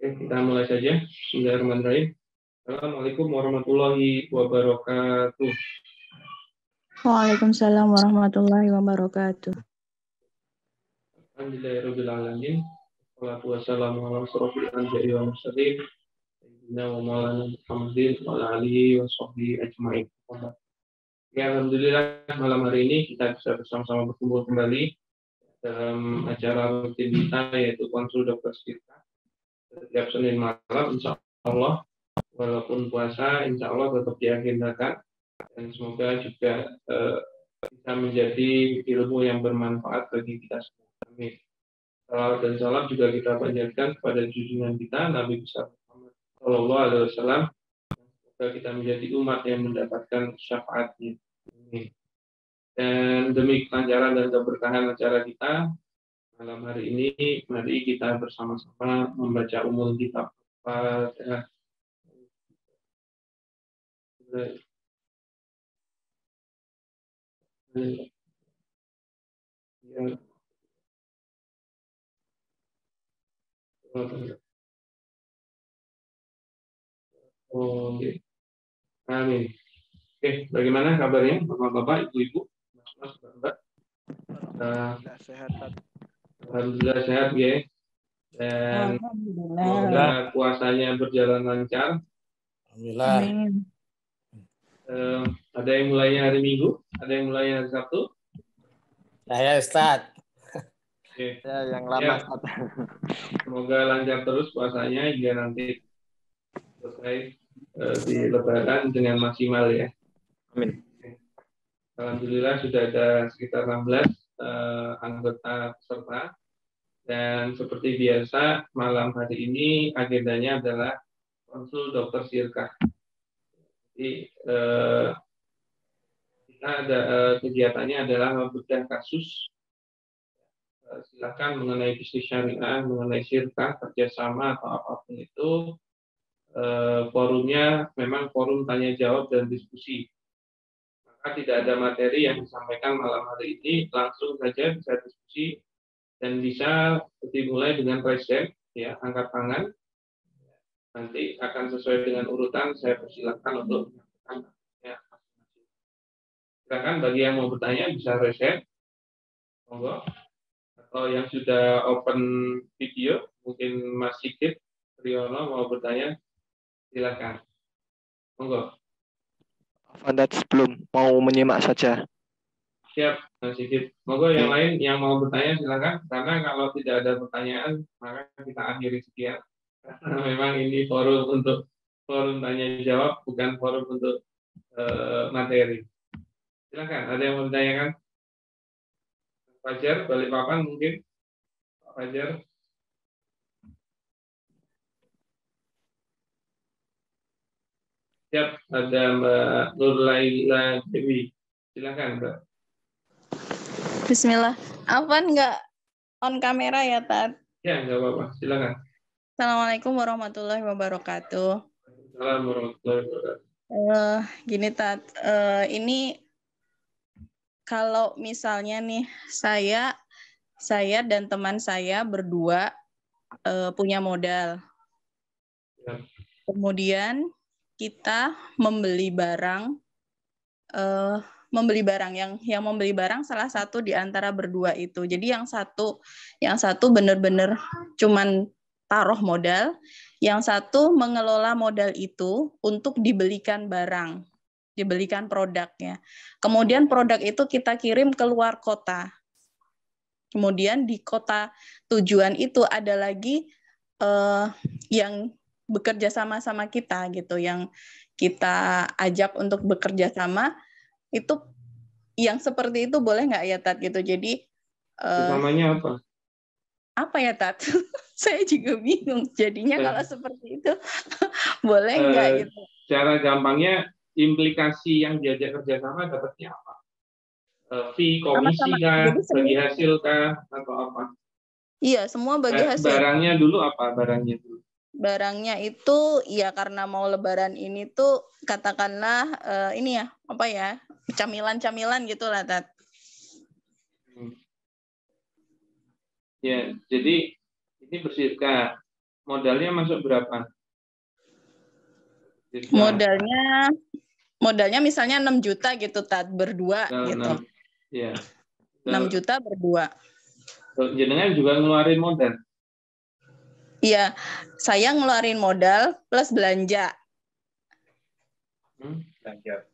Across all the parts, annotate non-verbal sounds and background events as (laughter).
Oke, kita mulai saja. Bismillahirrahmanirrahim. Assalamualaikum warahmatullahi wabarakatuh. Waalaikumsalam warahmatullahi wabarakatuh. Alhamdulillahirrahmanirrahim. Wassalatu wassalamu ala asrofil anbiya'i wa mursalin. Sayyidina wa maulana Muhammadin wa ala alihi wa sahbihi ajma'in. Ya, Alhamdulillah malam hari ini kita bisa bersama-sama berkumpul kembali dalam acara rutin kita yaitu konsul dokter kita setiap Senin malam insya Allah walaupun puasa insya Allah tetap diagendakan dan semoga juga eh, bisa menjadi ilmu yang bermanfaat bagi kita semua. Amin. Salawat dan salam juga kita panjatkan kepada junjungan kita Nabi besar Muhammad Shallallahu Alaihi Wasallam. Semoga kita menjadi umat yang mendapatkan syafaatnya. Amin. Dan demi kelancaran dan keberkahan acara kita, malam hari ini mari kita bersama-sama membaca umul kitab okay. Amin. Oke, bagaimana kabarnya Bapak-bapak, Ibu-ibu, Mas-mas, Mbak? Sehat. Alhamdulillah sehat ya. Dan semoga puasanya berjalan lancar. Alhamdulillah. Amin. Uh, ada yang mulainya hari Minggu, ada yang mulainya hari Sabtu. Saya Ustaz. Oke. Okay. Ya, yang lama ya. Semoga lancar terus puasanya hingga nanti selesai uh, di Lebaran dengan maksimal ya. Amin. Alhamdulillah sudah ada sekitar 16 uh, anggota peserta dan seperti biasa, malam hari ini agendanya adalah konsul dokter Sirka. Jadi eh, kita ada eh, kegiatannya adalah membedah kasus. Eh, silakan mengenai bisnis syariah, mengenai Sirka, kerjasama atau apa pun itu. Eh, forumnya memang forum tanya jawab dan diskusi. Maka tidak ada materi yang disampaikan malam hari ini, langsung saja bisa diskusi dan bisa dimulai dengan present ya angkat tangan. Nanti akan sesuai dengan urutan saya persilakan untuk ya. Silakan bagi yang mau bertanya bisa reset monggo. Atau yang sudah open video mungkin Mas Sigit Riono mau bertanya silakan. Monggo. Anda sebelum mau menyimak saja Siap, Mas Sigit. Moga yang lain yang mau bertanya silakan. Karena kalau tidak ada pertanyaan, maka kita akhiri sekian. Karena memang ini forum untuk forum tanya jawab, bukan forum untuk uh, materi. Silakan, ada yang mau bertanyakan? Fajar, balik papan mungkin. Pak Fajar. Siap, ada Mbak Nurlaila Dewi. Silakan, Mbak. Bismillah. Afan nggak on kamera ya, Tat? Ya, nggak apa-apa. Silakan. Assalamualaikum warahmatullahi wabarakatuh. Assalamualaikum warahmatullahi wabarakatuh. Uh, gini, Tat. Uh, ini kalau misalnya nih, saya saya dan teman saya berdua uh, punya modal. Ya. Kemudian kita membeli barang uh, membeli barang yang yang membeli barang salah satu di antara berdua itu. Jadi yang satu yang satu benar-benar cuman taruh modal, yang satu mengelola modal itu untuk dibelikan barang, dibelikan produknya. Kemudian produk itu kita kirim ke luar kota. Kemudian di kota tujuan itu ada lagi uh, yang bekerja sama sama kita gitu, yang kita ajak untuk bekerja sama itu yang seperti itu boleh nggak ya Tat gitu? Jadi uh, namanya apa? apa ya Tat? (laughs) Saya juga bingung jadinya ya. kalau seperti itu. (laughs) Boleh nggak uh, gitu? cara gampangnya implikasi yang diajak kerjasama dapatnya apa? Uh, fee komisi Sama -sama. kah bagi hasil kah? Atau apa? Iya semua bagi hasil. barangnya dulu apa? Barangnya dulu barangnya itu ya karena mau lebaran ini tuh katakanlah uh, ini ya apa ya camilan-camilan gitu lah Tat. Hmm. Ya, jadi ini bersirka modalnya masuk berapa? Modalnya modalnya misalnya 6 juta gitu tat berdua Modal gitu. enam. Ya. 6 juta berdua. Jenengan juga ngeluarin modal. Iya, saya ngeluarin modal plus belanja. Hmm?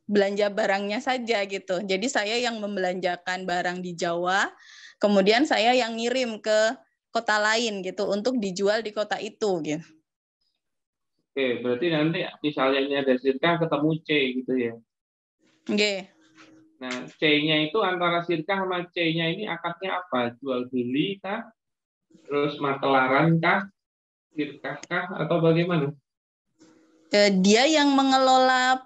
belanja barangnya saja gitu. Jadi saya yang membelanjakan barang di Jawa, kemudian saya yang ngirim ke kota lain gitu untuk dijual di kota itu gitu. Oke, berarti nanti misalnya ini ada sirka ketemu C gitu ya. Oke. Nah, C-nya itu antara sirka sama C-nya ini akadnya apa? Jual beli kah? Terus makelaran kah? Sirkah kah? Atau bagaimana? Eh, Dia yang mengelola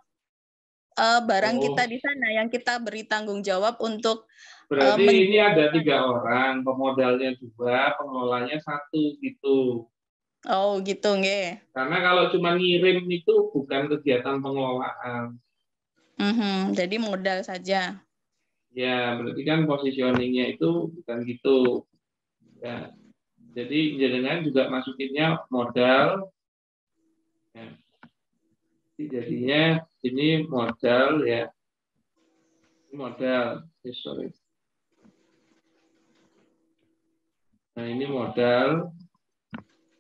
eh, barang Oh. kita di sana, yang kita beri tanggung jawab untuk Berarti Eh, men- ini ada tiga orang, pemodalnya dua, pengelolanya satu gitu. oh gitu nggih. Karena kalau cuma ngirim itu bukan kegiatan pengelolaan. Mhm, Jadi modal saja. Ya, berarti kan positioningnya itu bukan gitu. Ya. Jadi jenengan juga masukinnya modal. Ya. Jadi Jadinya ini modal ya. Ini modal. Eh, sorry. Nah, ini modal.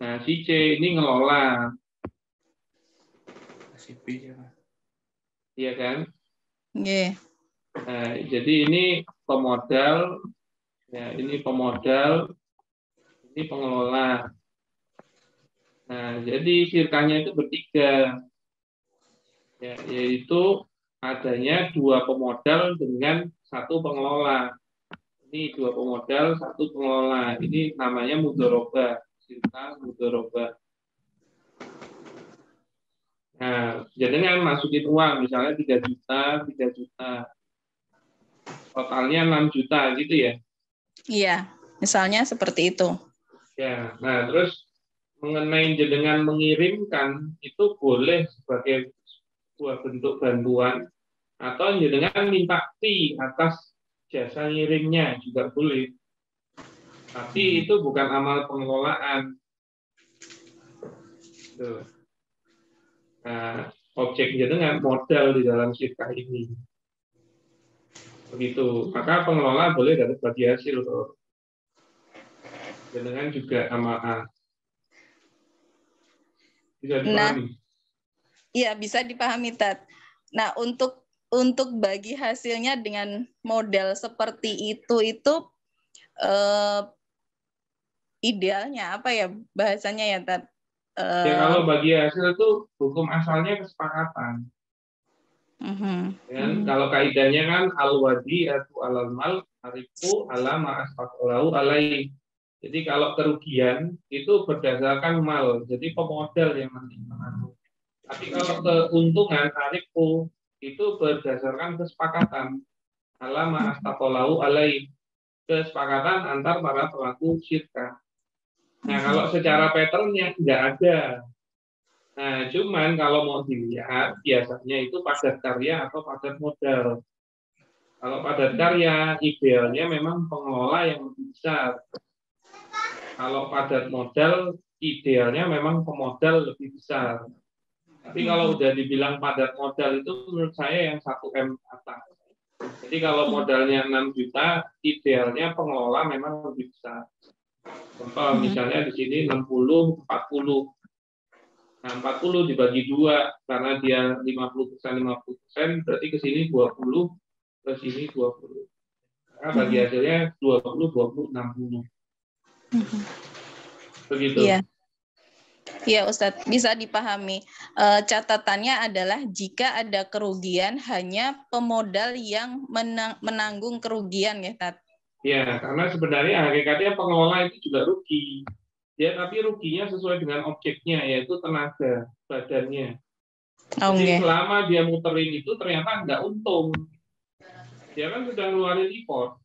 Nah, si C ini ngelola. Iya kan? Nggih. Nah, jadi ini pemodal, ya ini pemodal, ini pengelola. Nah, jadi sirkanya itu bertiga, ya, yaitu adanya dua pemodal dengan satu pengelola. Ini dua pemodal, satu pengelola. Ini namanya mudoroba, sirka mudoroba. Nah, jadi kan masukin uang, misalnya 3 juta, 3 juta totalnya 6 juta gitu ya. Iya, misalnya seperti itu. Ya, nah terus mengenai jenengan mengirimkan itu boleh sebagai sebuah bentuk bantuan atau jenengan minta fee atas jasa ngirimnya juga boleh. Tapi itu bukan amal pengelolaan. Tuh. Nah, objek jenengan modal di dalam sirkah ini. Begitu. Maka pengelola boleh dapat bagi hasil. Bro. Jenengan juga amal Bisa Nah. dipahami? Iya, bisa dipahami Tat. Nah, untuk untuk bagi hasilnya dengan modal seperti itu itu eh, idealnya apa ya bahasanya ya Tat? Eh, Ya kalau bagi hasil itu hukum asalnya kesepakatan. mhm. Kan? Hmm. Kalau kaidahnya kan al wadi atau alal mal arifu ala ma asfaqalahu alai. Jadi kalau kerugian itu berdasarkan mal, jadi pemodal yang nanti. Tapi kalau keuntungan arifu itu berdasarkan kesepakatan ala ma asfaqalahu alai. Kesepakatan antar para pelaku syirkah. Nah, kalau secara patternnya nggak ada. Nah, cuman kalau mau dilihat, biasanya itu padat karya atau padat modal. Kalau padat karya, idealnya memang pengelola yang lebih besar. Kalau padat modal, idealnya memang pemodal lebih besar. Tapi kalau udah dibilang padat modal itu menurut saya yang 1M atas. Jadi kalau modalnya 6 juta, idealnya pengelola memang lebih besar. Contoh misalnya di sini 60 40. Nah, 40 dibagi dua karena dia 50 50 berarti ke sini 20 ke sini 20. Karena bagi hasilnya 20 20 60. Begitu. Iya. Iya Ustadz, bisa dipahami. Eh, catatannya adalah jika ada kerugian hanya pemodal yang menang- menanggung kerugian ya Tat. Ya, karena sebenarnya hakikatnya pengelola itu juga rugi. Ya, tapi ruginya sesuai dengan objeknya, yaitu tenaga badannya. Oh, Jadi nggih. selama dia muterin itu ternyata nggak untung. Dia kan sudah ngeluarin import,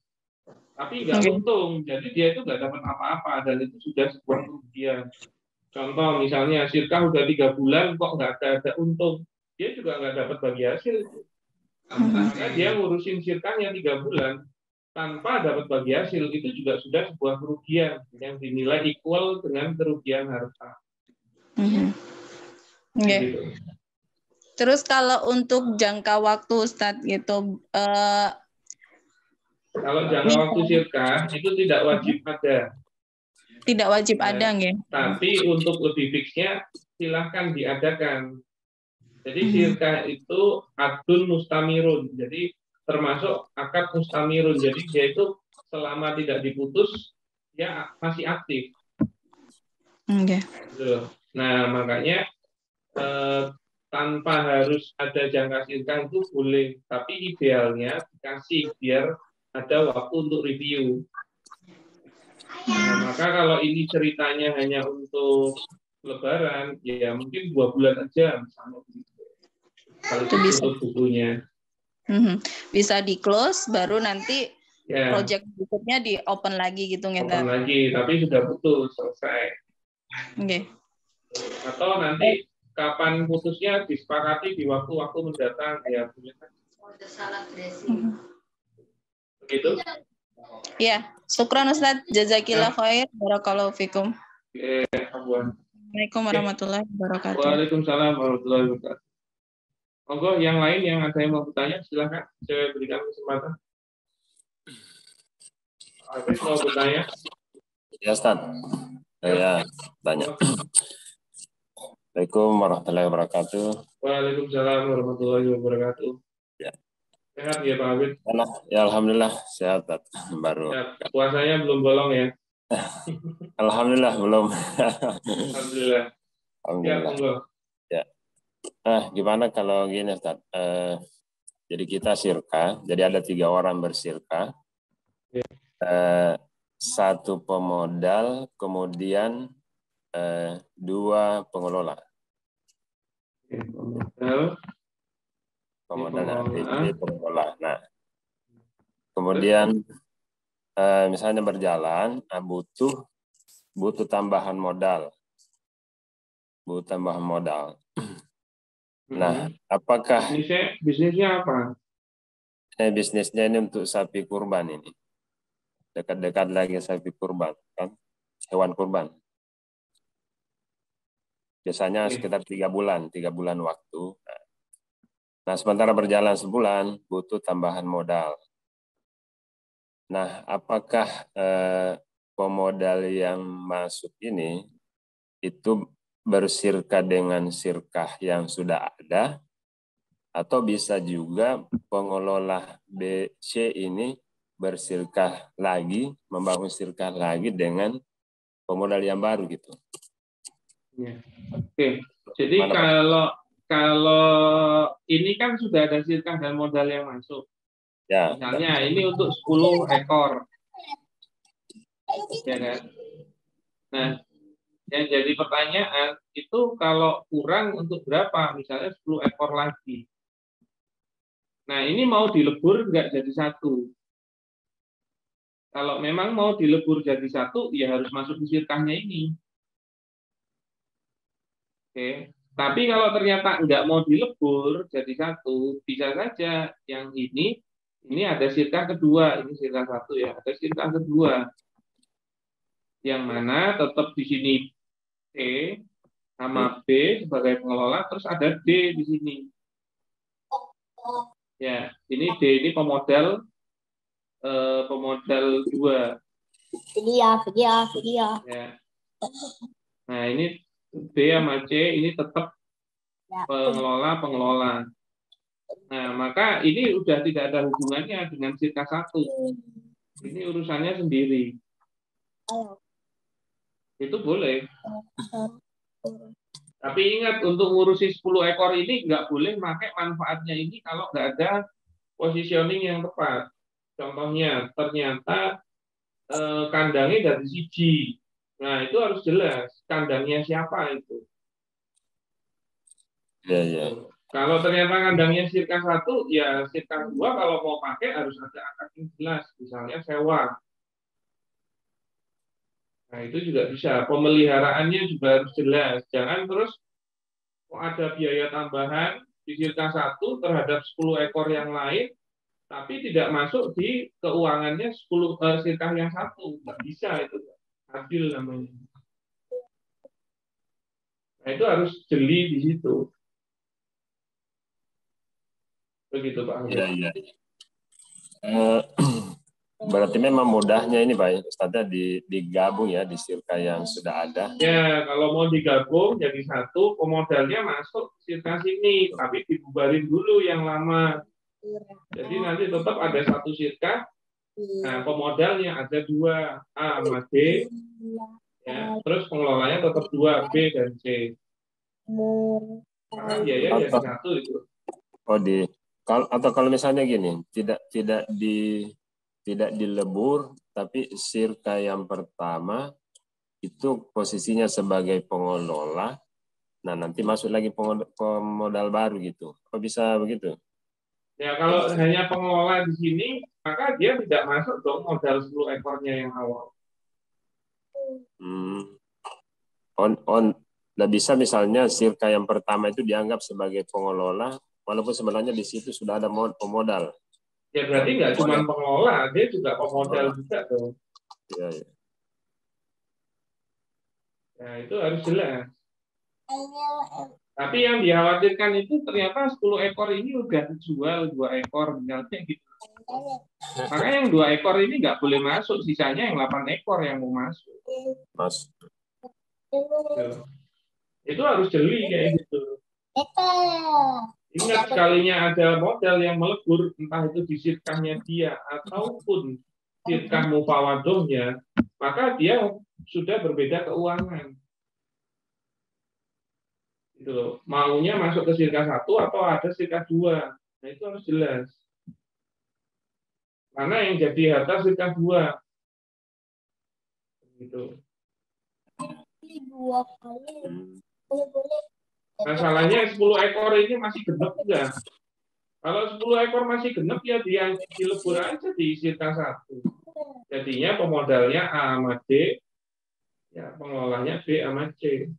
tapi nggak untung. Jadi dia itu nggak dapat apa-apa dan itu sudah sebuah kerugian. Contoh misalnya Sirka udah tiga bulan kok nggak ada, ada untung, dia juga nggak dapat bagi hasil. Karena dia ngurusin Sirkanya tiga bulan tanpa dapat bagi hasil itu juga sudah sebuah kerugian yang dinilai equal dengan kerugian harta. Mhm. Oke. Gitu. Terus kalau untuk jangka waktu Ustadz gitu eh, Kalau jangka waktu sirkah itu tidak wajib ada, tidak wajib Ya. ada nggih? tapi untuk lebih fixnya silahkan diadakan. Jadi Mhm. sirkah itu adun mustamirun, jadi termasuk akad mustamirun. Jadi dia itu selama tidak diputus dia masih aktif. Oke. Gitu. Nah makanya eh, tanpa harus ada jangka sirkah itu boleh, tapi idealnya dikasih biar ada waktu untuk review. Nah, maka kalau ini ceritanya hanya untuk Lebaran, ya mungkin dua bulan aja misalnya begitu. Kalau Itu bisa. tutup bukunya, Mhm. Bisa di close baru nanti ya project berikutnya di open lagi gitu nggih open lagi, tapi sudah putus selesai. Oke. Atau nanti kapan putusnya disepakati di waktu-waktu mendatang, ya punya Mhm. Begitu. Ya, syukran Ustadz. Jazakillah khair. Barakallahu fikum. Assalamualaikum warahmatullahi wabarakatuh. Waalaikumsalam warahmatullahi wabarakatuh. Monggo yang lain yang ada yang mau bertanya silakan saya berikan kesempatan. Hafiz mau bertanya? Ya Ustaz, saya tanya. Assalamualaikum warahmatullahi wabarakatuh. Waalaikumsalam warahmatullahi wabarakatuh. Ya. Sehat ya Pak. Mana? Ya Alhamdulillah sehat Ustaz. Baru. Ya, puasanya belum bolong ya. (laughs) Alhamdulillah belum. Alhamdulillah. Ya, Alhamdulillah. monggo. Nah, gimana kalau gini Ustaz? Eh, jadi kita sirka, jadi ada tiga orang bersirka. Ya. Eh, satu pemodal, kemudian eh, dua pengelola. Pemodal. Pengelola. jadi pengelola. Nah, kemudian eh, misalnya berjalan, nah, butuh butuh tambahan modal, butuh tambahan modal. (clears throat) Nah, apakah bisnisnya bisnisnya apa? eh, bisnisnya ini untuk sapi kurban ini? Dekat-dekat lagi sapi kurban, kan? Hewan kurban. Biasanya sekitar tiga bulan, tiga bulan waktu. Nah, sementara berjalan sebulan, butuh tambahan modal. Nah, apakah eh, pemodal yang masuk ini itu bersirka dengan sirkah yang sudah ada, atau bisa juga pengelola BC ini bersirkah lagi, membangun sirkah lagi dengan pemodal yang baru gitu. Ya. Oke, jadi Mana, kalau kalau ini kan sudah ada sirkah dan modal yang masuk. Ya, Misalnya ini untuk 10 ekor. Ya kan? Nah, yang jadi pertanyaan itu kalau kurang untuk berapa? Misalnya 10 ekor lagi. Nah, ini mau dilebur nggak jadi satu. Kalau memang mau dilebur jadi satu, ya harus masuk di sirkahnya ini. Oke. Tapi kalau ternyata nggak mau dilebur jadi satu, bisa saja yang ini ini ada sirkah kedua, ini sirkah satu ya, ada sirkah kedua. Yang mana tetap di sini C sama B sebagai pengelola, terus ada D di sini. Ya, ini D ini pemodal eh, pemodal dua. Video, video, video. Ya. Nah ini B sama C ini tetap Ya. pengelola pengelola. Nah maka ini udah tidak ada hubungannya dengan sirka satu. Ini urusannya sendiri. Itu boleh. Tapi ingat untuk ngurusi 10 ekor ini nggak boleh pakai manfaatnya ini kalau nggak ada positioning yang tepat. Contohnya ternyata eh, kandangnya dari siji. Nah itu harus jelas kandangnya siapa itu. ya, ya. Kalau ternyata kandangnya sirka satu, ya sirka dua kalau mau pakai harus ada akad yang jelas, misalnya sewa. Nah itu juga bisa. Pemeliharaannya juga harus jelas. Jangan terus kok ada biaya tambahan di sirka satu terhadap 10 ekor yang lain, tapi tidak masuk di keuangannya 10 eh, sirkah yang satu. Nggak bisa itu. Adil namanya. Nah, itu harus jeli di situ. Begitu Pak. Iya, iya. Eh, (clears throat) berarti memang mudahnya ini Pak Ustaznya di, digabung ya di sirka yang sudah ada. Ya, kalau mau digabung jadi satu, pemodalnya masuk sirka sini, tapi dibubarin dulu yang lama. Jadi nanti tetap ada satu sirka, nah pemodalnya ada dua, A sama D, ya. terus pengelolanya tetap dua, B dan C. Maka biaya jadi satu itu. Oh di kalau atau kalau misalnya gini, tidak tidak di tidak dilebur, tapi sirka yang pertama itu posisinya sebagai pengelola. Nah nanti masuk lagi pemodal baru gitu. Apa bisa begitu? Ya kalau hanya pengelola di sini, maka dia tidak masuk dong modal 10 ekornya yang awal. Hmm. On on nggak bisa misalnya sirka yang pertama itu dianggap sebagai pengelola, walaupun sebenarnya di situ sudah ada mod- pemodal. Ya berarti nggak cuma pengelola, dia juga pemodal juga dong. Ya, ya. Nah itu harus jelas. Tapi yang dikhawatirkan itu ternyata 10 ekor ini udah dijual dua ekor misalnya gitu. Makanya yang dua ekor ini nggak boleh masuk, sisanya yang 8 ekor yang mau masuk. Mas. Itu harus jeli kayak gitu. Ingat sekalinya ada modal yang melebur, entah itu di sirkahnya dia ataupun sirkah mufawadohnya, maka dia sudah berbeda keuangan. Loh. Maunya masuk ke sirkah satu atau ada sirkah dua. Nah itu harus jelas. Mana yang jadi harta sirkah dua. Gitu. dua kali boleh boleh Masalahnya 10 ekor ini masih genep enggak? Kalau 10 ekor masih genep ya dia dilebur aja di sirka satu. Jadinya pemodalnya A sama D, ya pengelolanya B sama C.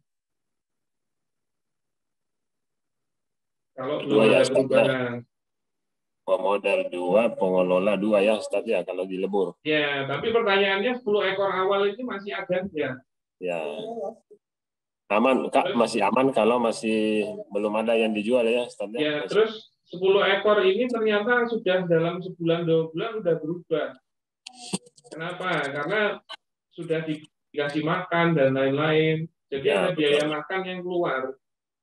Kalau belum ada perubahan. Pemodal dua, pengelola dua ya Ustaz ya kalau dilebur. Ya, tapi pertanyaannya 10 ekor awal itu masih ada ya? Ya. Aman, Kak, masih aman kalau masih belum ada yang dijual ya Ustaz ya. Ya, Masih- terus 10 ekor ini ternyata sudah dalam sebulan dua bulan sudah berubah. Kenapa? Karena sudah dikasih makan dan lain-lain. Jadi Ya, ada biaya betul. makan yang keluar.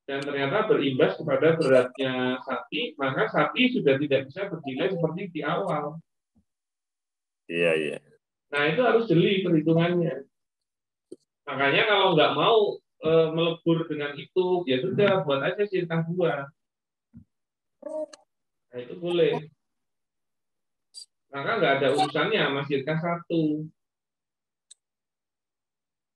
Dan ternyata berimbas kepada beratnya sapi, maka sapi sudah tidak bisa bernilai seperti di awal. Iya, iya. Nah, itu harus jeli perhitungannya. Makanya kalau nggak mau eh, melebur dengan itu, ya sudah buat aja sirkah dua. Nah, itu boleh. Maka nggak ada urusannya sama sirkah satu.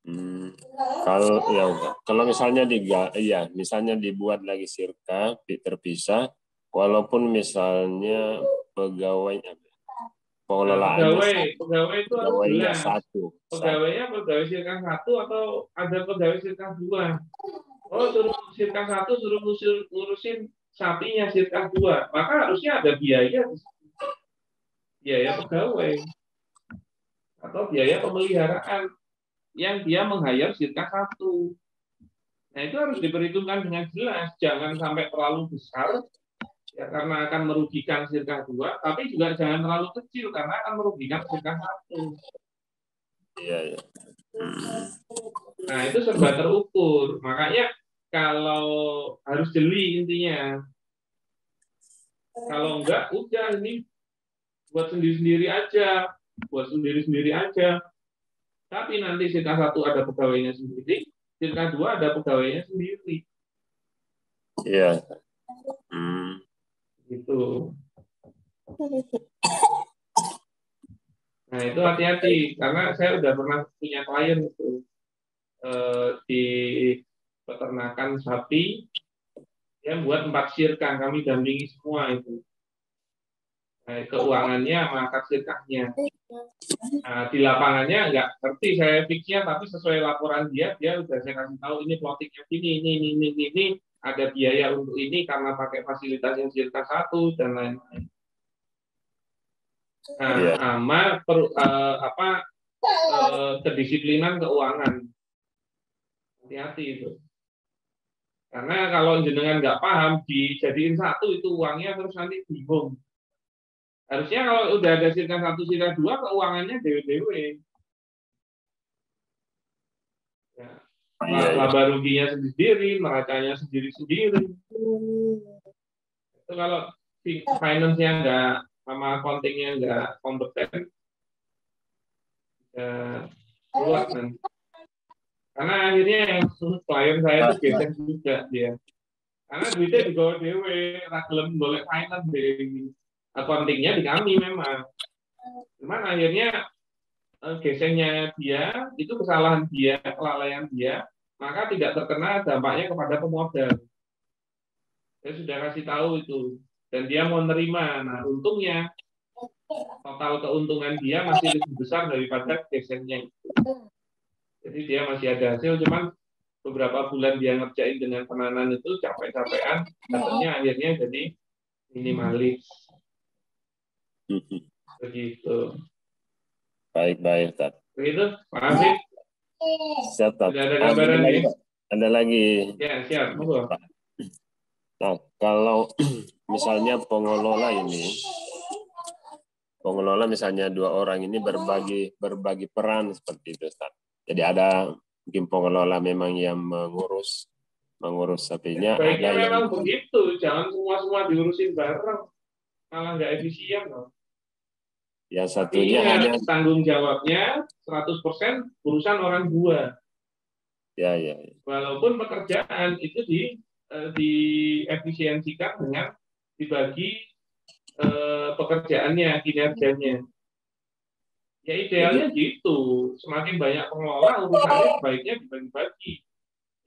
Hmm. Kalau ya kalau misalnya diga, iya, misalnya dibuat lagi sirka pi- terpisah, walaupun misalnya pegawainya pengelolaannya pegawai, satu, pegawai itu pegawainya jelas. satu. Pegawainya pegawai sirkah satu atau ada pegawai sirkah dua. Oh, suruh sirkah satu suruh ngurusin, sapinya sirkah dua. Maka harusnya ada biaya biaya pegawai atau biaya pemeliharaan yang dia menghayar sirkah satu. Nah itu harus diperhitungkan dengan jelas, jangan sampai terlalu besar ya karena akan merugikan sirkah dua, tapi juga jangan terlalu kecil karena akan merugikan sirkah satu. Iya, iya. Nah, itu serba terukur. Makanya kalau harus jeli intinya. Kalau enggak, udah ini buat sendiri-sendiri aja. Buat sendiri-sendiri aja. Tapi nanti sirka satu ada pegawainya sendiri, sirka dua ada pegawainya sendiri. Iya. Hmm. Gitu. Nah, itu hati-hati. Karena saya udah pernah punya klien itu. eh, di peternakan sapi, dia buat empat sirkah. Kami dampingi semua itu. Nah, keuangannya sama akad sirkahnya. Nah, di lapangannya nggak ngerti saya fixnya, tapi sesuai laporan dia, dia udah saya kasih tahu ini plottingnya ini, ini, ini, ini, ini, ini, ada biaya untuk ini karena pakai fasilitas yang sirkah satu dan lain-lain. Nah, Iya. sama per- eh, apa eh, kedisiplinan keuangan. Hati-hati itu. Karena kalau jenengan nggak paham, dijadiin satu itu uangnya terus nanti bingung. Harusnya kalau udah ada sirka satu, sirka dua, keuangannya dewe-dewe. Ya. Iya, iya. Laba ruginya sendiri, neracanya sendiri-sendiri. Itu kalau fi- finance-nya nggak sama accounting-nya nggak kompeten, ya keluar kan. Karena akhirnya yang klien saya itu geser juga dia. Karena duitnya di bawah dewe, ragilem boleh finance dari accounting-nya di kami memang. Cuman akhirnya eh, gesernya dia, itu kesalahan dia, kelalaian dia, maka tidak terkena dampaknya kepada pemodal. Saya sudah kasih tahu itu. Dan dia mau nerima. Nah, untungnya total keuntungan dia masih lebih besar daripada gesernya itu. Jadi dia masih ada hasil, cuman beberapa bulan dia ngerjain dengan penanan itu capek-capekan, dapatnya akhirnya jadi minimalis. Begitu. Baik, baik, Ustaz. Begitu, Pak Afif? Siap, Ustaz. Sudah ada Ah, gambaran lagi. Ada lagi. Ya, siap. Monggo. Nah, kalau (clears throat) misalnya pengelola ini, pengelola misalnya dua orang ini berbagi berbagi peran seperti itu, Ustaz. Jadi ada mungkin pengelola memang yang mengurus mengurus sapinya, Baiknya yang memang begitu, jangan semua-semua diurusin bareng. Malah nggak efisien loh. Tapi satunya ingat, hanya tanggung jawabnya 100% urusan orang dua. ya ya ya. Walaupun pekerjaan itu di eh, diefisiensikan dengan dibagi eh, pekerjaannya, kinerjanya. Ya idealnya gitu. Semakin banyak pengelola urusannya sebaiknya dibagi-bagi.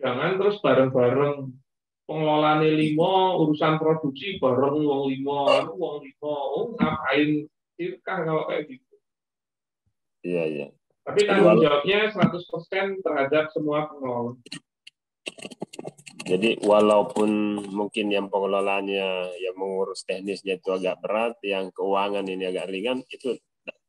Jangan terus bareng-bareng pengelolaan limo urusan produksi bareng wong limo, anu wong limo, oh, ngapain sirkah kalau kayak gitu. Iya, iya. Tapi tanggung jawabnya 100% terhadap semua pengelola. Jadi walaupun mungkin yang pengelolaannya yang mengurus teknisnya itu agak berat, yang keuangan ini agak ringan, itu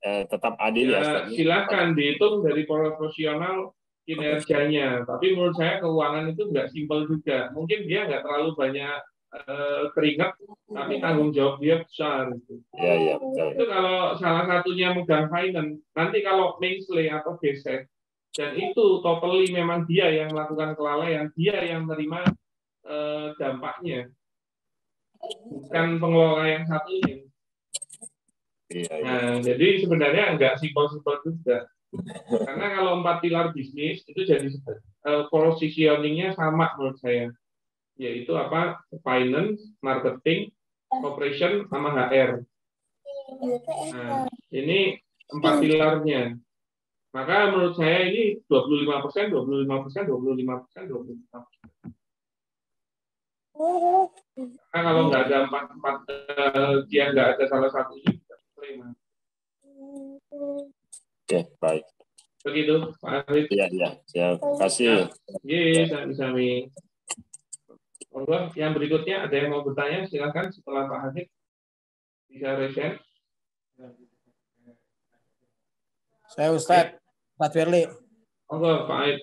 eh, tetap adil ya, Ya, Ustaz? silakan dihitung dari proporsional kinerjanya. Tapi menurut saya keuangan itu nggak simpel juga. Mungkin dia nggak terlalu banyak eh, keringat, tapi tanggung jawab dia besar. Gitu. Iya, iya, betul. Itu kalau salah satunya megang finance, nanti kalau mengsle atau gesek, dan itu totally memang dia yang melakukan kelalaian, dia yang menerima eh, dampaknya, bukan pengelola yang satunya. Iya, iya. Nah, jadi sebenarnya nggak simpel-simpel juga. Karena kalau empat pilar bisnis itu jadi eh, positioningnya sama menurut saya, yaitu apa? Finance, marketing, operation, sama HR. Nah, ini empat pilarnya. Maka menurut saya ini 25 persen, 25 persen, 25 persen, 25 persen. Karena kalau nggak ada empat empat eh, dia nggak ada salah satunya, terima. Oke, baik. Begitu, Pak Arif. Iya, iya. Saya kasih. Ye, sami-sami. Monggo, yang berikutnya ada yang mau bertanya, silakan setelah Pak Hafiz bisa resen. Saya Ustadz, Ustadz Firly. Monggo, Pak Aid.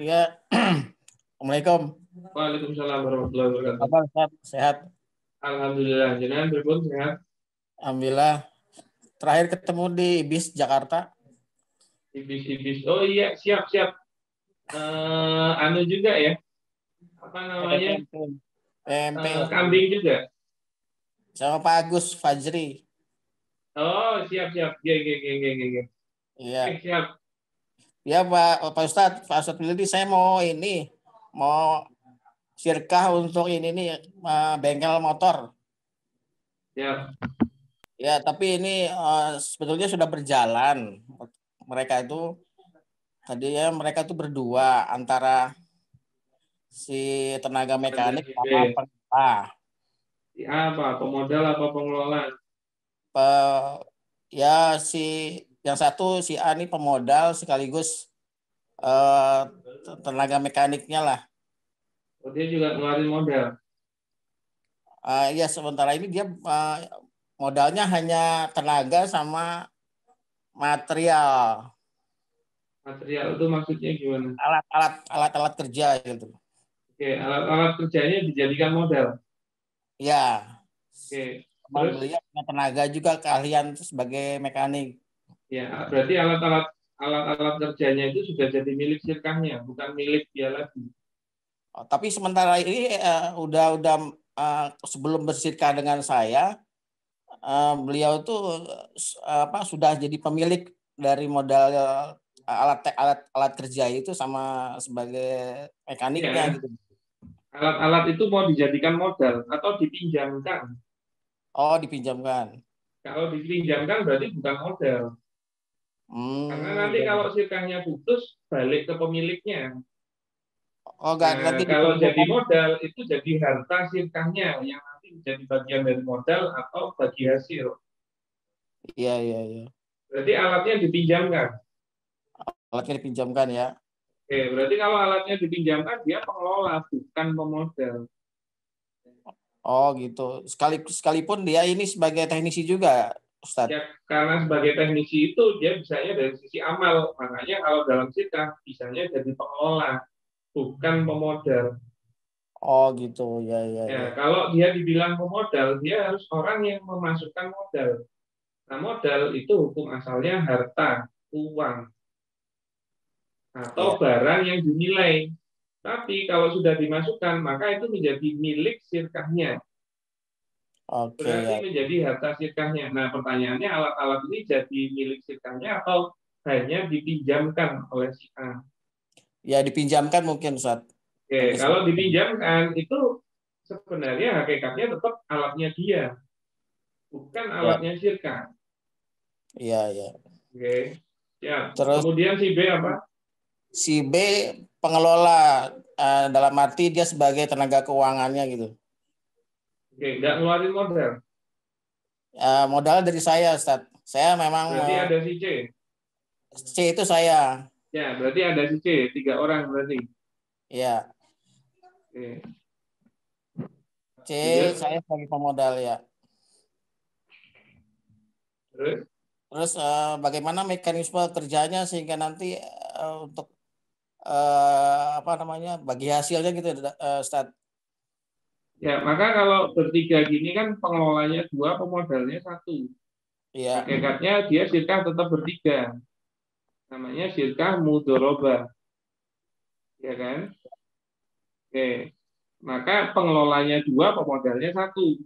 Iya. (clears throat) Assalamualaikum. Waalaikumsalam warahmatullahi wabarakatuh. Apa Ustadz? Sehat? Alhamdulillah, jenengan pripun sehat? Alhamdulillah. Terakhir ketemu di IBIS Jakarta. Ibis-ibis. Oh iya, siap siap. Eh, anu juga ya. Apa namanya? PMP. Eh, kambing juga. Sama Pak Agus Fajri. Oh, siap siap. Iya, iya, iya, iya, iya. Iya. Oke, siap. Ya Pak, Pak Ustadz, Pak Ustadz Firly, saya mau ini, mau sirkah untuk ini nih eh, bengkel motor. Siap. Ya, tapi ini eh, sebetulnya sudah berjalan. Mereka itu tadinya mereka itu berdua antara si tenaga mekanik sama pengelola. Si apa? Pemodal apa pengelola? Pe- ya si yang satu si A ini pemodal sekaligus eh, tenaga mekaniknya lah. Oh, dia juga ngeluarin modal. Eh, ya sementara ini dia eh, modalnya hanya tenaga sama material Material itu maksudnya gimana? alat-alat alat-alat kerja gitu. Oke, alat-alat kerjanya dijadikan modal. Ya, Oke, beliau punya tenaga juga keahlian sebagai mekanik. ya berarti alat-alat alat-alat kerjanya itu sudah jadi milik sirkahnya, bukan milik dia lagi. Oh, tapi sementara ini eh, udah udah eh, sebelum bersirka dengan saya, eh, beliau itu eh, apa sudah jadi pemilik dari modal alat alat alat kerja itu sama sebagai mekaniknya Iya. gitu. Alat-alat itu mau dijadikan modal atau dipinjamkan. Oh, dipinjamkan. Kalau dipinjamkan berarti bukan modal. Hmm, Karena nanti iya. kalau sirkahnya putus, balik ke pemiliknya. oh enggak Nah, nanti kalau jadi modal, itu jadi harta sirkahnya yang nanti menjadi bagian dari modal atau bagi hasil. Iya iya iya. Berarti alatnya dipinjamkan. Alatnya dipinjamkan ya. Oke, berarti kalau alatnya dipinjamkan, dia pengelola, bukan pemodal. Oh gitu. Sekali sekalipun dia ini sebagai teknisi juga, Ustadz. Ya, karena sebagai teknisi itu, dia bisanya dari sisi amal. Makanya kalau dalam sirkah, bisanya jadi pengelola, bukan pemodal. Oh gitu. Ya ya. ya. Ya, kalau dia dibilang pemodal, dia harus orang yang memasukkan modal. Nah, modal itu hukum asalnya harta, uang, atau Ya. barang yang dinilai. Tapi kalau sudah dimasukkan, maka itu menjadi milik sirkahnya. Oke Berarti ya. menjadi harta sirkahnya. Nah, pertanyaannya alat-alat ini jadi milik sirkahnya atau hanya dipinjamkan oleh si A? Ya dipinjamkan mungkin Ustadz. Oke, Oke, kalau dipinjamkan itu sebenarnya hakikatnya tetap alatnya dia, bukan alatnya sirkah. Iya iya. Oke. Ya. Terus- Kemudian si B apa? Si B pengelola eh, dalam arti dia sebagai tenaga keuangannya gitu. Oke, nggak ngeluarin modal. Eh, modal dari saya Ustadz. Saya memang Berarti eh, ada si C. C itu saya. Ya, berarti ada si C. Tiga orang berarti. Ya. Oke. C Iya. saya sebagai pemodal ya. Terus? Terus eh, bagaimana mekanisme kerjanya sehingga nanti eh, untuk eh, apa namanya bagi hasilnya gitu Ustadz. Ya, maka kalau bertiga gini kan pengelolanya dua, pemodalnya satu. Iya. Hakikatnya dia sirkah tetap bertiga. Namanya sirkah mudoroba. Ya kan? Oke. Maka pengelolanya dua, pemodalnya satu.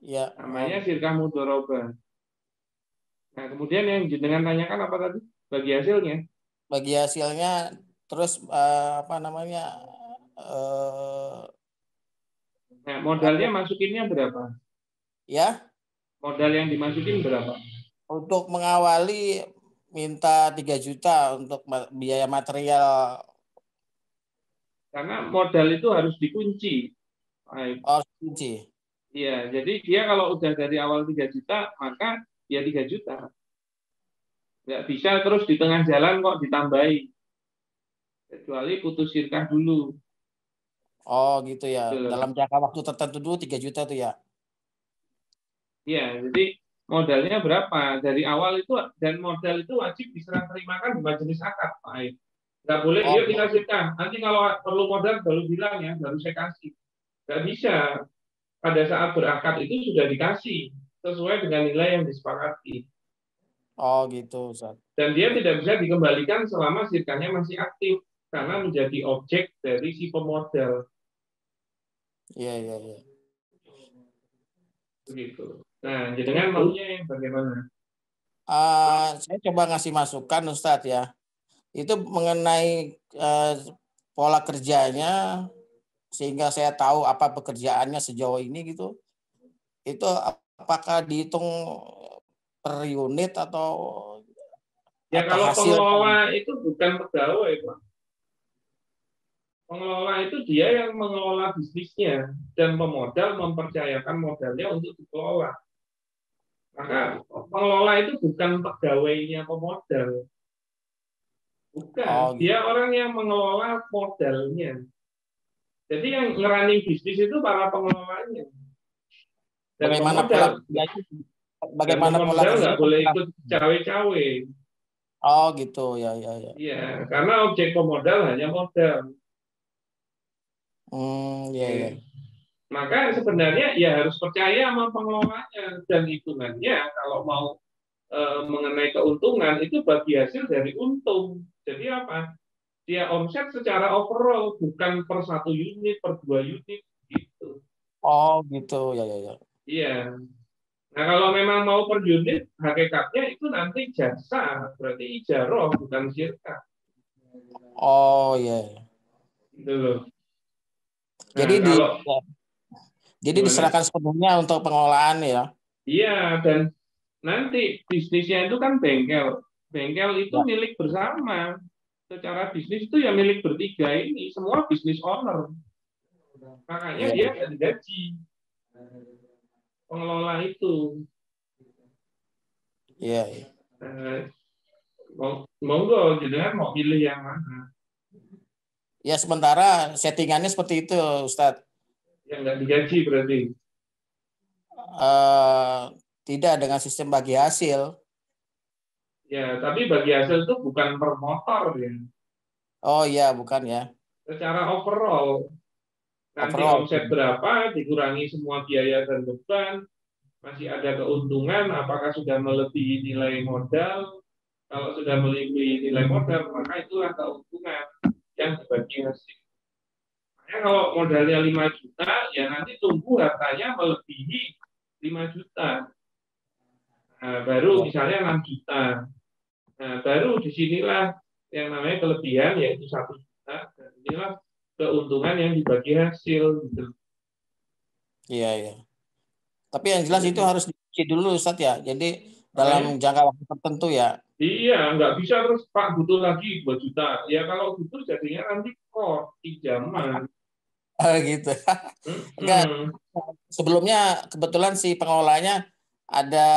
Iya. Namanya sirkah mudoroba. Nah, kemudian yang jenengan tanyakan apa tadi? Bagi hasilnya. Bagi hasilnya terus eh, apa namanya eh, Nah, modalnya masukinnya berapa? ya Modal yang dimasukin berapa? untuk mengawali minta 3 juta untuk biaya material Karena modal itu harus dikunci. Harus kunci. Iya, jadi dia kalau udah dari awal 3 juta, maka ya 3 juta. Nggak bisa terus di tengah jalan kok ditambahi. Kecuali putus sirkah dulu. Oh gitu ya. Betul. Dalam jangka waktu tertentu dulu 3 juta tuh ya. Iya, jadi modalnya berapa? Dari awal itu dan modal itu wajib diserah terimakan di majelis akad, Pak Aib. Nggak boleh, Oh, yuk kita sirkah. Nanti kalau perlu modal baru bilang ya, baru saya kasih. Nggak bisa. Pada saat berakad itu sudah dikasih sesuai dengan nilai yang disepakati. Oh gitu Ustaz. Dan dia tidak bisa dikembalikan selama sirkahnya masih aktif karena menjadi objek dari si pemodal. Iya iya iya. Begitu. Nah, jenengan maunya yang bagaimana? Eh, saya coba ngasih masukan Ustadz ya. Itu mengenai eh, pola kerjanya sehingga saya tahu apa pekerjaannya sejauh ini gitu. Itu apakah dihitung per unit atau Ya atau kalau hasil- pengelola itu bukan pegawai, Pak. Pengelola itu dia yang mengelola bisnisnya dan pemodal mempercayakan modalnya untuk dikelola. Maka pengelola itu bukan pegawainya pemodal. Bukan, Oh, gitu. dia orang yang mengelola modalnya. Jadi yang ngerunning bisnis itu para pengelolanya. Dan bagaimana pemodal? Bagaimana pola nggak boleh ikut cawe-cawe. Oh gitu ya ya ya. Iya, karena objek pemodal hanya modal. Hmm, iya, iya. Maka sebenarnya ya harus percaya sama pengelolanya dan hitungannya kalau mau eh, mengenai keuntungan itu bagi hasil dari untung. Jadi apa? Dia omset secara overall bukan per satu unit, per dua unit gitu. Oh, gitu. Ya, ya, ya. Iya. Nah kalau memang mau per unit, hakikatnya itu nanti jasa, berarti ijaroh bukan sirka. Oh, iya. iya. Gitu loh. Nah, Jadi di kalau jadi diserahkan sepenuhnya untuk pengelolaan ya. Iya, dan nanti bisnisnya itu kan bengkel. Bengkel itu Ya. milik bersama. Secara bisnis itu ya milik bertiga ini, semua bisnis owner. Makanya Ya. dia digaji. Pengelola itu. Iya, iya. Eh, mau- monggo, jenengan mau pilih yang mana? Ya sementara settingannya seperti itu, Ustadz. Yang nggak digaji berarti. Eh, tidak dengan sistem bagi hasil. Ya, tapi bagi hasil itu bukan per motor ya. Oh iya, bukan ya. Secara overall. Nanti omset berapa, dikurangi semua biaya dan beban, masih ada keuntungan, apakah sudah melebihi nilai modal? Kalau sudah melebihi nilai modal, maka itulah keuntungan yang dibagi hasil. Makanya kalau modalnya 5 juta, ya nanti tunggu hartanya melebihi 5 juta. Nah, baru misalnya 6 juta. Nah, baru di sinilah yang namanya kelebihan yaitu satu juta. Dan inilah keuntungan yang dibagi hasil. Gitu. Iya, iya. Tapi yang jelas itu harus diuji dulu, Ustadz ya. Jadi dalam jangka waktu tertentu ya. Iya, nggak bisa terus Pak butuh lagi 2 juta. Ya kalau butuh jadinya nanti kok pinjaman. Oh, gitu. Enggak. Hmm. Sebelumnya kebetulan si pengelolanya ada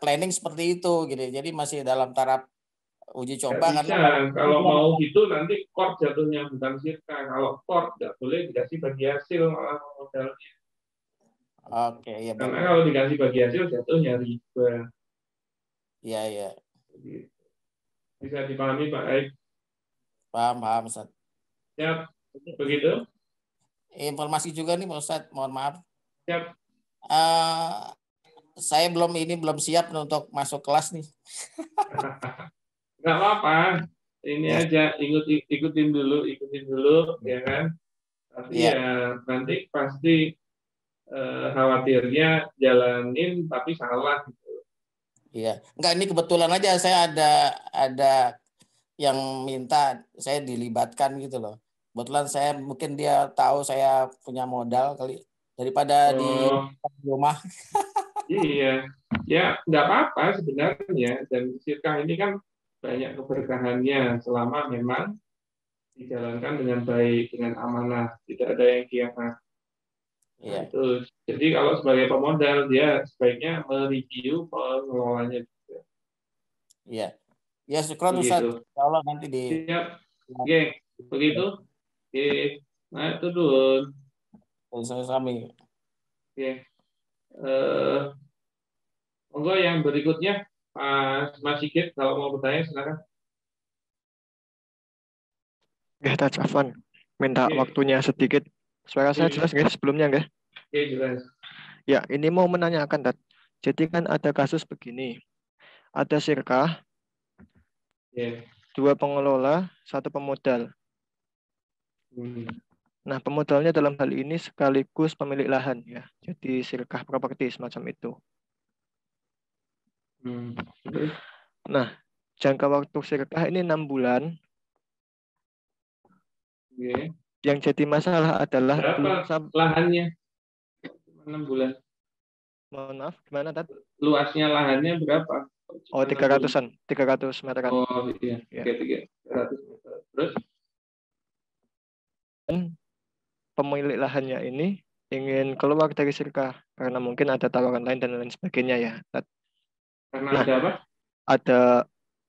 planning seperti itu gitu. Jadi masih dalam taraf uji coba bisa. karena Kalau mau gitu nanti kor jatuhnya bukan sirka. Kalau kor nggak boleh dikasih bagi hasil malah modalnya. Oke, iya Karena benar. kalau dikasih bagi hasil jatuhnya riba. Iya, iya. Bisa dipahami Pak Aik? Paham, paham, Ustadz. Siap. Begitu? Informasi juga nih, Pak Ustadz. Mohon maaf. Siap. Eh, saya belum ini belum siap untuk masuk kelas nih. (laughs) nggak apa-apa ini Ya. aja ikut ikutin dulu ikutin dulu ya kan tapi Ya. ya nanti pasti eh, khawatirnya jalanin tapi salah gitu. Iya. Enggak ini kebetulan aja saya ada ada yang minta saya dilibatkan gitu loh. Kebetulan saya mungkin dia tahu saya punya modal kali daripada di Oh, rumah. (laughs) iya ya nggak apa-apa sebenarnya dan sirkah ini kan banyak keberkahannya selama memang dijalankan dengan baik dengan amanah tidak ada yang kiamat Iya. Itu. Jadi kalau sebagai pemodal dia sebaiknya mereview pengelolanya juga. Iya. Ya syukur Ustaz. Begitu. Insya Allah nanti di Siap. Oke, begitu. Oke. Nah, itu dulu. kami. Oke. Eh, monggo yang berikutnya Mas Mas Sigit kalau mau bertanya silakan. Nggih, Taj Afwan. Minta Oke. waktunya sedikit. Suara saya Oke. jelas nggih sebelumnya nggih? Oke, jelas. Ya, ini mau menanyakan, Tat. Jadi kan ada kasus begini. Ada sirkah, Ya. dua pengelola, satu pemodal. Hmm. Nah, pemodalnya dalam hal ini sekaligus pemilik lahan ya. Jadi sirkah properti semacam itu. Hmm. Terus? Jangka waktu sirkah ini enam bulan. Oke. Yang jadi masalah adalah Berapa? belum Lahannya 6 bulan. mohon maaf, gimana Tat? Luasnya lahannya berapa? Oh, Cuma 300-an, 300 meteran. Oh, iya. Ya. Oke, 300 meter. Terus? Pemilik lahannya ini ingin keluar dari sirkah karena mungkin ada tawaran lain dan lain sebagainya ya. Tat. Karena Nah. ada apa? Ada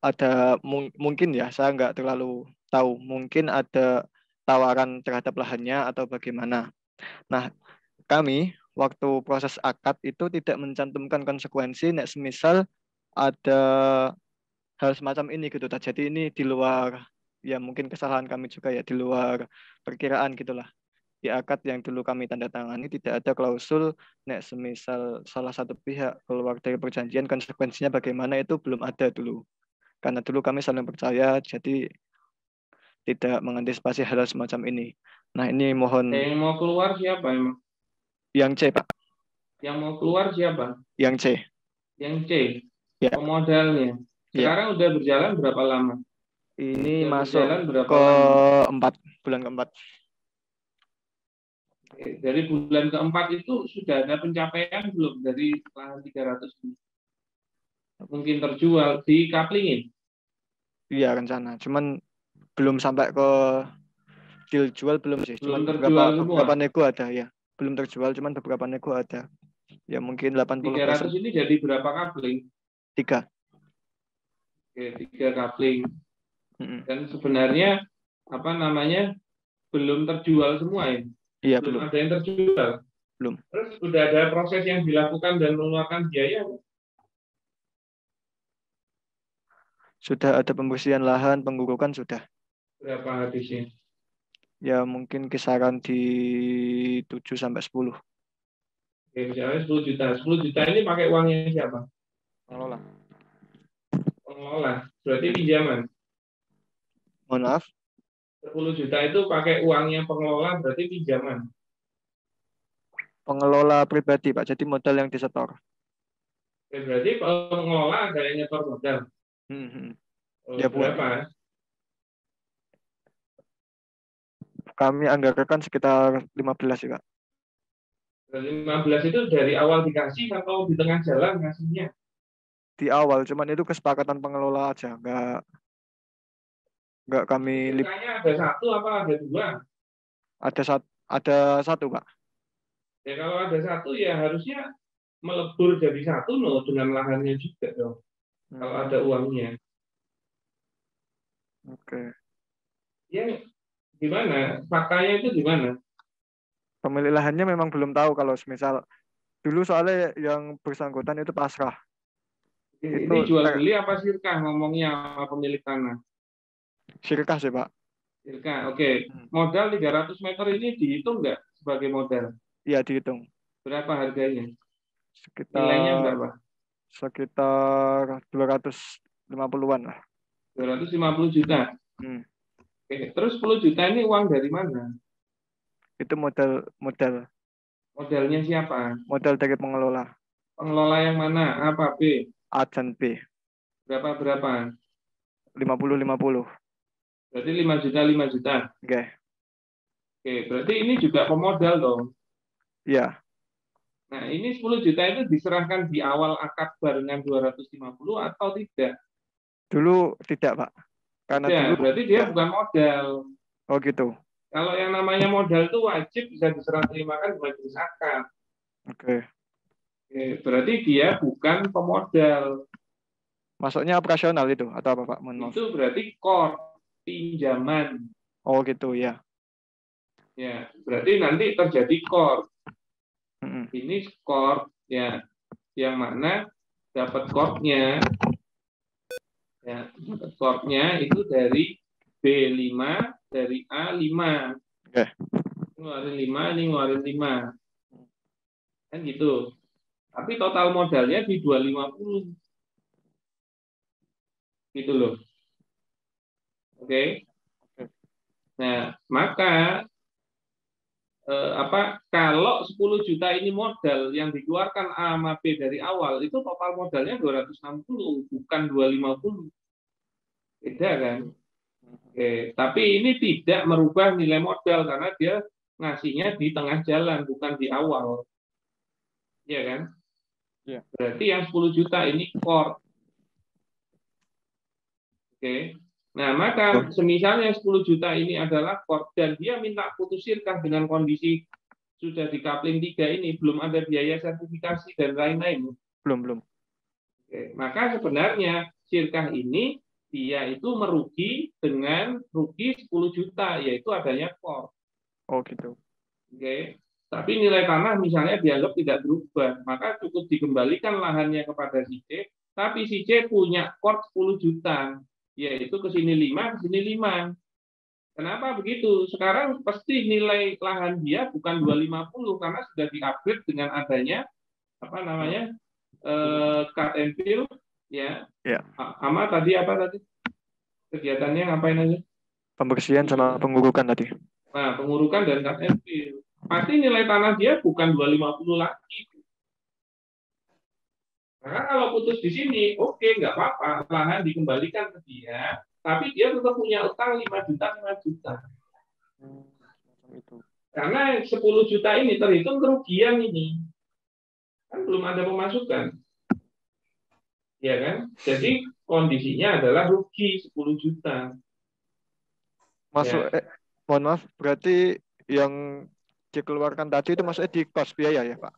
ada mung- mungkin ya, saya nggak terlalu tahu. Mungkin ada tawaran terhadap lahannya atau bagaimana. Nah, kami waktu proses akad itu tidak mencantumkan konsekuensi nek semisal ada hal semacam ini gitu. Jadi ini di luar ya mungkin kesalahan kami juga ya di luar perkiraan gitulah. Di akad yang dulu kami tanda tangani tidak ada klausul nek semisal salah satu pihak keluar dari perjanjian konsekuensinya bagaimana itu belum ada dulu. Karena dulu kami saling percaya jadi tidak mengantisipasi hal semacam ini. Nah ini mohon Yang mau keluar siapa emang? yang C Pak, Yang mau keluar siapa? yang C. Yang C. Ya. Pemodalnya. Ya. Sekarang udah berjalan berapa lama? Ini Udah masuk berjalan berapa ke lama? empat bulan keempat. Dari bulan keempat itu sudah ada pencapaian belum dari lahan 300 ini? Mungkin terjual di kaplingin. Iya rencana, cuman belum sampai ke deal jual belum sih. Belum Cuman terjual beberapa, semua? beberapa nego ada ya. Belum terjual, cuman beberapa nego ada. Ya mungkin 80 persen. 300 ini jadi berapa kapling? Tiga. Oke, tiga kapling. Mm-mm. Dan sebenarnya apa namanya belum terjual semua ya? Iya belum belum. ada yang terjual. Belum. Terus sudah ada proses yang dilakukan dan mengeluarkan biaya Sudah ada pembersihan lahan, penggurukan sudah. berapa habisnya? Ya mungkin kisaran di 7 sampai 10. Oke, misalnya 10 juta. 10 juta ini pakai uangnya siapa? Pengelola. Pengelola. Berarti pinjaman. Mohon maaf. 10 juta itu pakai uangnya pengelola berarti pinjaman. Pengelola pribadi Pak, jadi modal yang disetor. Oke, berarti pengelola ada yang nyetor modal. Hmm. Oh, Ya, berapa? Kami anggarkan sekitar 15 sih Pak. Berarti 15 itu dari awal dikasih atau di tengah jalan ngasihnya? Di awal, cuman itu kesepakatan pengelola aja, nggak nggak kami lip, ada satu apa ada dua? ada satu ada satu Pak. Ya kalau ada satu ya harusnya melebur jadi satu loh dengan lahannya juga dong. Kalau ada uangnya. Oke. Ya gimana? Faktanya itu gimana? Pemilik lahannya memang belum tahu kalau misal dulu soalnya yang bersangkutan itu pasrah. Ini Itu- jual beli apa sirkah ngomongnya sama pemilik tanah? Sirkah sih Pak. Sirkah, oke. Hmm. Modal 300 meter ini dihitung nggak sebagai modal? Iya dihitung. Berapa harganya? Sekitar Nilainya berapa? sekitar 250-an lah. 250 juta. Hmm. Oke, terus 10 juta ini uang dari mana? Itu modal modal Modalnya siapa? modal dari pengelola Pengelola yang mana? A apa B? A dan B Berapa berapa? 50-50. Berarti 5 juta 5 juta. Oke. Oke, berarti ini juga pemodal dong. Iya. Nah, ini 10 juta itu diserahkan di awal akad barengan 250 atau tidak? Dulu tidak Pak. Karena Ya, dulu berarti dia ya. bukan modal. oh gitu. Kalau yang namanya modal itu wajib bisa diserah terimakan di majelis akad. Oke. Oke, berarti dia bukan pemodal. Masuknya operasional itu atau apa Pak? Mohon maaf. Itu berarti core pinjaman. Oh gitu ya. Ya, berarti nanti terjadi core. Mm-mm. Ini core ya yang mana dapat core-nya ya, dapat core-nya itu dari B5 dari A5. Oke. Ngeluarin 5, ini ngeluarin 5. Kan gitu. Tapi total modalnya di 250. Gitu loh. Oke. Nah, maka eh, apa kalau 10 juta ini modal yang dikeluarkan A sama B dari awal itu total modalnya 260 bukan 250. Beda kan? Oke, tapi ini tidak merubah nilai modal karena dia ngasihnya di tengah jalan bukan di awal. Iya kan? Iya. Berarti yang 10 juta ini core. Oke. Nah, maka semisalnya 10 juta ini adalah core dan dia minta putus sirkah dengan kondisi sudah di coupling 3 ini belum ada biaya sertifikasi dan lain-lain. Belum belum. Oke, maka sebenarnya sirkah ini dia itu merugi dengan rugi 10 juta yaitu adanya core. Oh gitu. Oke. Tapi nilai tanah misalnya dianggap tidak berubah, maka cukup dikembalikan lahannya kepada si C, tapi si C punya core 10 juta, yaitu ke sini 5, ke sini 5. Kenapa begitu? Sekarang pasti nilai lahan dia bukan 250 karena sudah di-upgrade dengan adanya apa namanya? eh cut and fill ya. Ya. Sama tadi apa tadi? Kegiatannya ngapain aja? Pembersihan sama pengurukan tadi. Nah, pengurukan dan cut and fill. Pasti nilai tanah dia bukan 250 lagi. Karena kalau putus di sini, oke, nggak apa-apa. Lahan dikembalikan ke dia, tapi dia tetap punya utang 5 juta, 5 juta. Karena 10 juta ini terhitung kerugian ini. Kan belum ada pemasukan. Ya kan? Jadi kondisinya adalah rugi 10 juta. Masuk Ya. eh, mohon maaf, berarti yang dikeluarkan tadi itu maksudnya di kos biaya ya, Pak?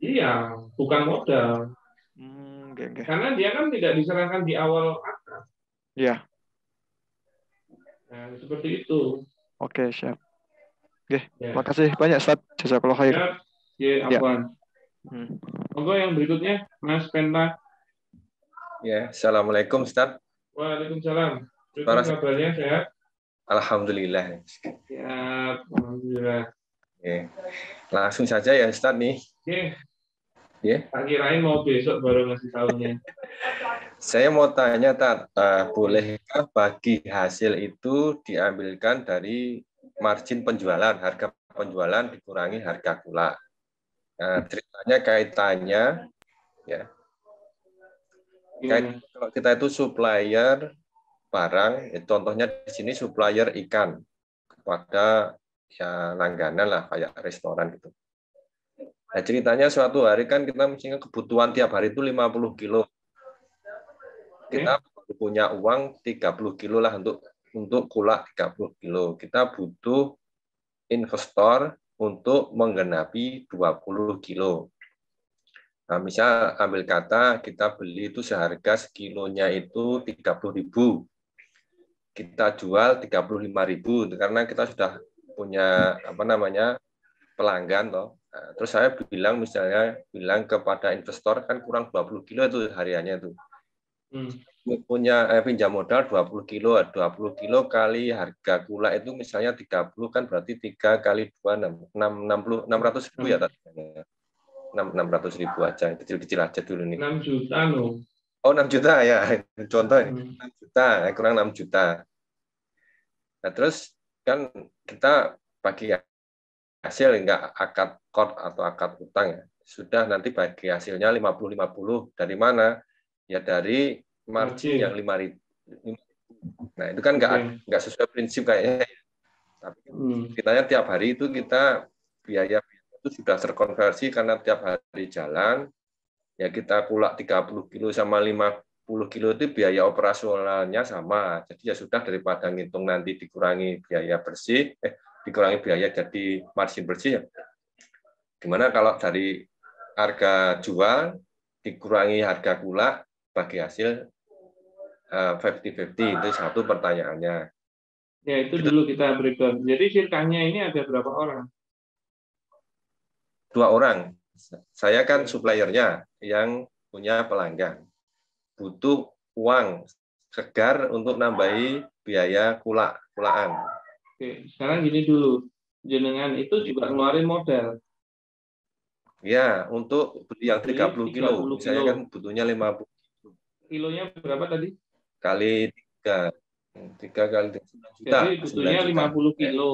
Iya, bukan modal. Hmm, oke, oke. Karena dia kan tidak diserahkan di awal akad. Iya, Nah, seperti itu. oke, siap. Oke, Ya. makasih banyak Ustaz. Jazakallah khair. Ya, ya, Ya. Hmm. Monggo yang berikutnya, Mas Penta. Ya, Assalamualaikum Ustaz. Waalaikumsalam. Para- kabarnya sehat? Alhamdulillah. Ya, alhamdulillah. Oke. Langsung saja ya Ustaz nih. Oke. Ya. Tak kirain mau besok baru ngasih tahunya. (laughs) Saya mau tanya Tat, eh, bolehkah bagi hasil itu diambilkan dari margin penjualan, harga penjualan dikurangi harga gula? Nah, ceritanya kaitannya ya, Gimana? kalau kita itu supplier barang, ya, contohnya di sini supplier ikan kepada ya langganan lah kayak restoran gitu. Nah, ceritanya suatu hari kan kita mestinya kebutuhan tiap hari itu 50 kilo. Kita baru punya uang 30 kilo lah untuk untuk kulak 30 kilo. Kita butuh investor untuk menggenapi 20 kilo. Nah, misal ambil kata kita beli itu seharga sekilonya itu 30.000. Kita jual 35.000 karena kita sudah punya apa namanya pelanggan toh. Nah, terus saya bilang misalnya bilang kepada investor kan kurang 20 kilo itu hariannya itu. Hmm. Punya eh, pinjam modal 20 kilo, 20 kilo kali harga gula itu misalnya 30 kan berarti 3 kali 2 6 60 600 ribu ya tadi. 600 ribu aja, kecil-kecil aja dulu nih. 6 juta loh. Oh 6 juta ya, (laughs) contoh Hmm. 6 juta, eh, kurang 6 juta. Nah terus kan kita bagi hasil enggak akad kot atau akad utang ya. Sudah nanti bagi hasilnya 50-50. Dari mana? Ya dari margin Margin. yang 5 Nah itu kan enggak, Oke. enggak sesuai prinsip kayaknya. Tapi Hmm. kitanya tiap hari itu kita biaya itu sudah terkonversi karena tiap hari jalan ya kita pulak 30 kilo sama 50 kilo itu biaya operasionalnya sama jadi ya sudah daripada ngitung nanti dikurangi biaya bersih eh dikurangi biaya jadi margin bersih ya gimana kalau dari harga jual dikurangi harga gula bagi hasil eh, 50-50 itu satu pertanyaannya Ya itu dulu kita breakdown. Jadi sirkahnya ini ada berapa orang? dua orang. Saya kan suppliernya yang punya pelanggan. Butuh uang segar untuk nambahi biaya kula kulaan. Oke, sekarang gini dulu. Jenengan itu juga ngeluarin modal. Ya, untuk beli yang Beli 30 kilo. 30 Misalnya kilo. kan butuhnya 50 Kilonya berapa tadi? kali 3. 3 kali 9 juta. Jadi 9 butuhnya juta. 50 kilo.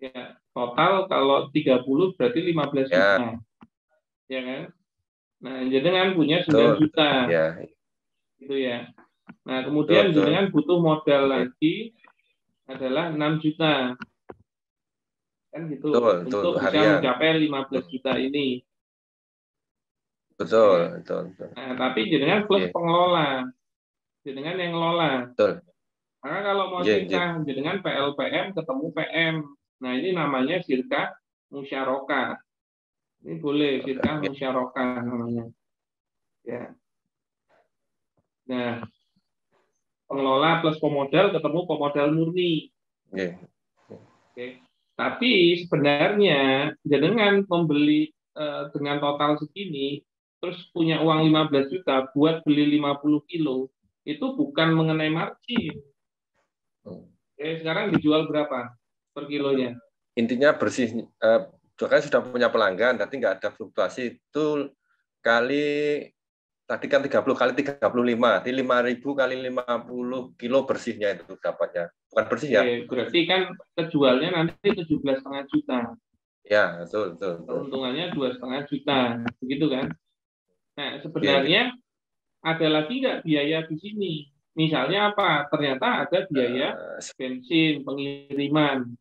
Ya, total kalau 30 berarti 15 Ya. juta. Ya kan? Nah, jenengan punya 9 Betul. juta. Ya, gitu ya. Nah, kemudian Betul, jenengan butuh modal lagi adalah 6 juta. Kan gitu. Betul, betul, untuk bisa harian. mencapai 15 juta ini. betul, betul, betul. Nah, tapi jenengan plus Iya. pengelola. Jenengan yang ngelola. Betul. Karena kalau mau Iya, sirkah jenengan PLPM ketemu PM. Nah, ini namanya sirkah musyarakah. Ini boleh sirkah Oke. musyarakah namanya. Ya. Nah, pengelola plus pemodal ketemu pemodal murni. Oke. Tapi sebenarnya jenengan membeli eh, dengan total segini, terus punya uang 15 juta buat beli 50 kilo, itu bukan mengenai margin. Hmm. Eh, sekarang dijual berapa per kilonya? Intinya bersih. Eh, kan sudah punya pelanggan, nanti nggak ada fluktuasi. Itu kali tadi kan 30 kali 35, di 5000 kali 50 kilo bersihnya itu dapatnya. Bukan bersih ya? Oke, berarti kan kejualnya nanti 17,5 juta. Ya, betul, betul. betul. Keuntungannya dua setengah juta, begitu kan? Nah, sebenarnya ada lagi nggak biaya di sini? Misalnya apa? Ternyata ada biaya Eh, bensin, pengiriman,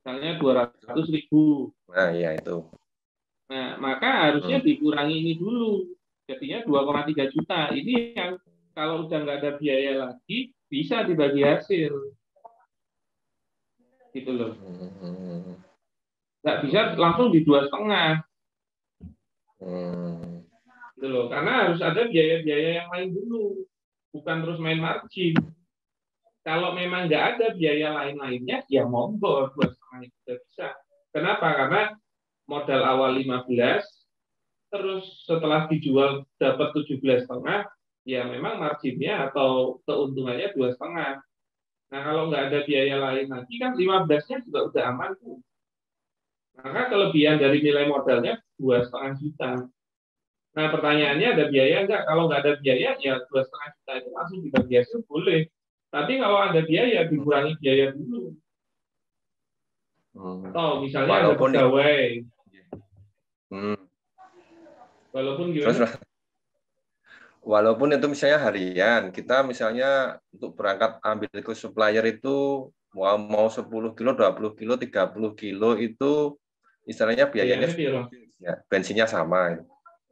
misalnya 200 ribu. Nah, iya itu. Nah, maka harusnya Hmm. dikurangi ini dulu. Jadinya 2,3 juta. Ini yang kalau udah nggak ada biaya lagi, bisa dibagi hasil. Gitu loh. Nggak bisa langsung di dua setengah. Gitu loh. Karena harus ada biaya-biaya yang lain dulu. Bukan terus main margin. Kalau memang nggak ada biaya lain-lainnya, ya monggo dua setengah itu bisa. Kenapa? Karena modal awal 15, terus setelah dijual dapat 17 setengah, ya memang marginnya atau keuntungannya dua setengah. Nah kalau nggak ada biaya lain lagi kan 15-nya juga udah aman tuh. Maka kelebihan dari nilai modalnya dua setengah juta. Nah pertanyaannya ada biaya nggak? Kalau nggak ada biaya ya dua setengah juta itu langsung dibagi hasil boleh. Tapi kalau ada biaya dikurangi biaya dulu. Hmm. Atau misalnya ada Walaupun- pegawai, Hmm. Walaupun Terus gimana? walaupun itu misalnya harian, kita misalnya untuk berangkat ambil ke supplier itu mau mau 10 kilo, 20 kilo, 30 kilo itu istilahnya biayanya ya, bensinnya sama.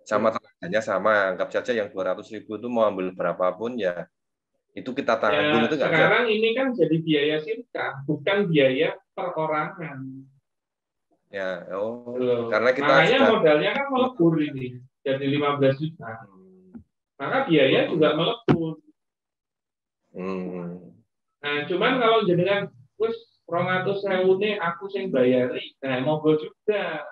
Sama tenaganya sama. Anggap saja yang 200 ribu itu mau ambil berapapun ya itu kita tanggung Ya, itu nggak ada. sekarang ini kan jadi biaya sirka, bukan biaya perorangan. Ya, oh, Loh. karena kita Makanya sudah modalnya kan melebur ini, jadi 15 juta. Hmm. Maka biaya juga melebur. Hmm. Nah, cuman kalau jenengan wis 200 ini aku sing bayari, nah monggo juga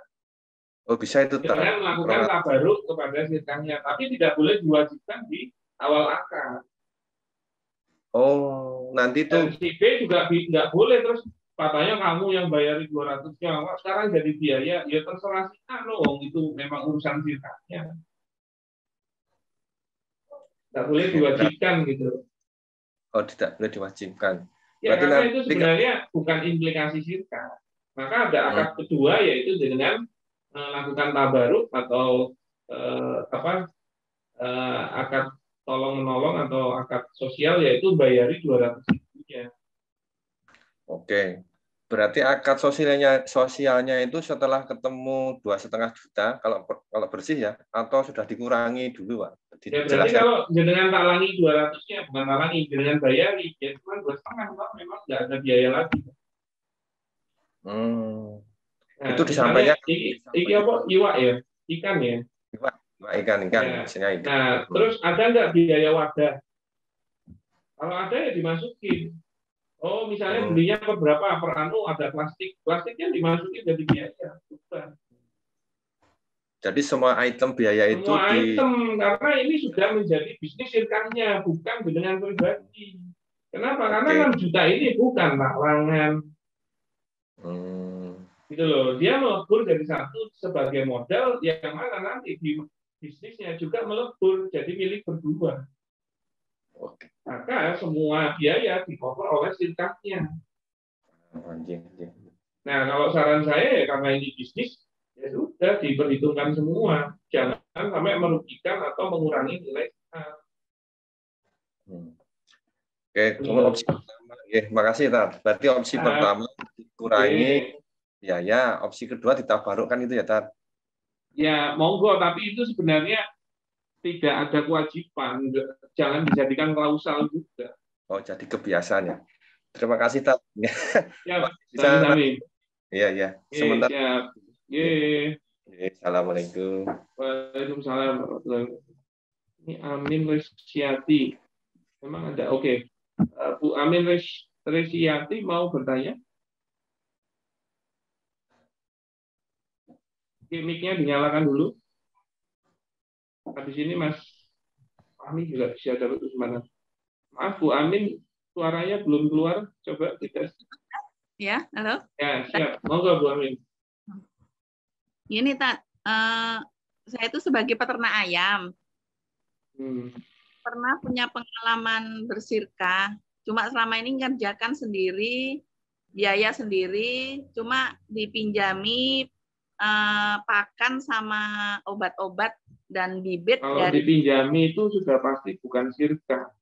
Oh bisa itu tak? dengan melakukan tabaruk kepada sirkanya, tapi tidak boleh diwajibkan di awal akad. Oh nanti itu Dan si B juga nggak boleh terus katanya kamu yang bayari 200 nya kok sekarang jadi biaya ya terserah loh itu memang urusan sirkanya nggak boleh diwajibkan gitu oh tidak boleh diwajibkan. ya Berarti karena itu sebenarnya bukan implikasi sirka maka ada Hmm. akad kedua yaitu dengan melakukan tabaruk atau eh, apa eh, akad tolong menolong atau akad sosial yaitu bayari 200 ribunya Oke. Berarti akad sosialnya sosialnya itu setelah ketemu dua setengah juta kalau kalau bersih ya atau sudah dikurangi dulu pak? Ya berarti kalau jenengan talangi 200-nya, bukan talangi, jenengan bayari, ya cuma dua setengah, Pak. memang nggak ada biaya lagi. Hmm. Nah, Itu disampaikan- Iki, apa? Iwak ya? Ikan ya? Pak, ikan ikan Ya. misalnya ikan. Nah, terus ada nggak biaya wadah? Kalau ada ya dimasukin. Oh, misalnya Hmm. belinya per berapa? Per anu ada plastik. Plastiknya dimasukin jadi biaya. Bukan. Jadi semua item biaya itu Semua di item, karena ini sudah menjadi bisnis sirkanya, bukan dengan pribadi. Kenapa? Karena Oke. 6 juta ini bukan talangan. Hmm. gitu loh. Dia melebur dari satu sebagai modal yang mana nanti di bisnisnya juga melebur jadi milik berdua. Oke. Maka semua biaya di-cover oleh anjing. Nah, kalau saran saya ya karena ini bisnis, ya sudah diperhitungkan semua. Jangan sampai merugikan atau mengurangi nilai. Hmm. Oke, cuma opsi pertama. Ya, makasih Tat. Berarti opsi Ah. pertama dikurangi Oke. biaya, opsi kedua ditabarukkan itu ya Tat. Ya, monggo, tapi itu sebenarnya tidak ada kewajiban. Jangan dijadikan klausal juga. Oh, jadi kebiasaan ya. Terima kasih Tat. (laughs) Ya, Bisa. Iya, iya. Ye. Oke, Assalamualaikum. Waalaikumsalam. Ini Amin Resiati. Memang ada. Oke. Eh, Bu Amin Res- Resiati mau bertanya? Oke, mic-nya dinyalakan dulu. Habis ini Mas Amin juga bisa dapat mana? Maaf Bu Amin, suaranya belum keluar. Coba kita. Ya, halo. Ya, siap. Monggo Bu Amin. Ini tak, eh, saya itu sebagai peternak ayam Hmm. pernah punya pengalaman bersirkah. Cuma selama ini ngerjakan sendiri, biaya sendiri, cuma dipinjami eh, pakan sama obat-obat dan bibit Kalau dari dipinjami itu sudah pasti bukan sirka.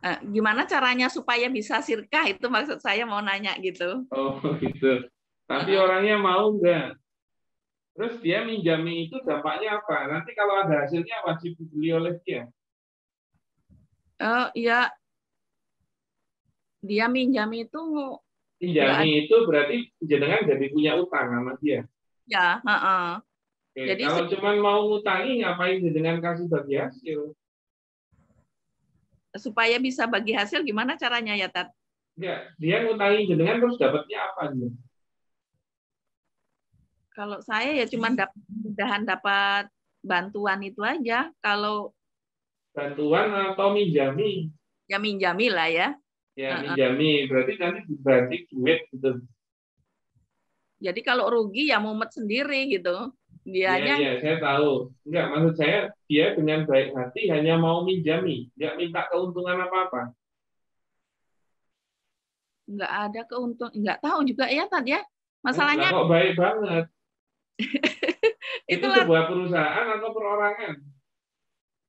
eh, gimana caranya supaya bisa sirkah (laughs) itu maksud saya mau nanya gitu. Oh gitu. Tapi orangnya mau enggak? Terus dia minjami itu dampaknya apa? Nanti kalau ada hasilnya wajib dibeli oleh dia. Oh iya, dia minjami itu Pinjami itu berarti jenengan jadi punya utang sama dia. Ya, heeh. Oke, Jadi kalau cuma mau ngutangi ngapain jenengan kasih bagi hasil? supaya bisa bagi hasil gimana caranya ya Tat? Enggak, dia ngutangi jenengan terus dapatnya apa dia? Kalau saya ya cuma dapat mudahan dapat bantuan itu aja. Kalau Bantuan atau minjami? ya minjami lah ya. Ya, minjami. Berarti nanti dibagi duit gitu. Jadi kalau rugi ya mumet sendiri gitu. Iya, Dianya iya, saya tahu. Enggak, maksud saya dia dengan baik hati hanya mau minjami, enggak minta keuntungan apa-apa. nggak ada keuntungan, nggak tahu juga ya Tat ya. Masalahnya Lah, kok baik banget. (laughs) itu itulah sebuah perusahaan atau perorangan?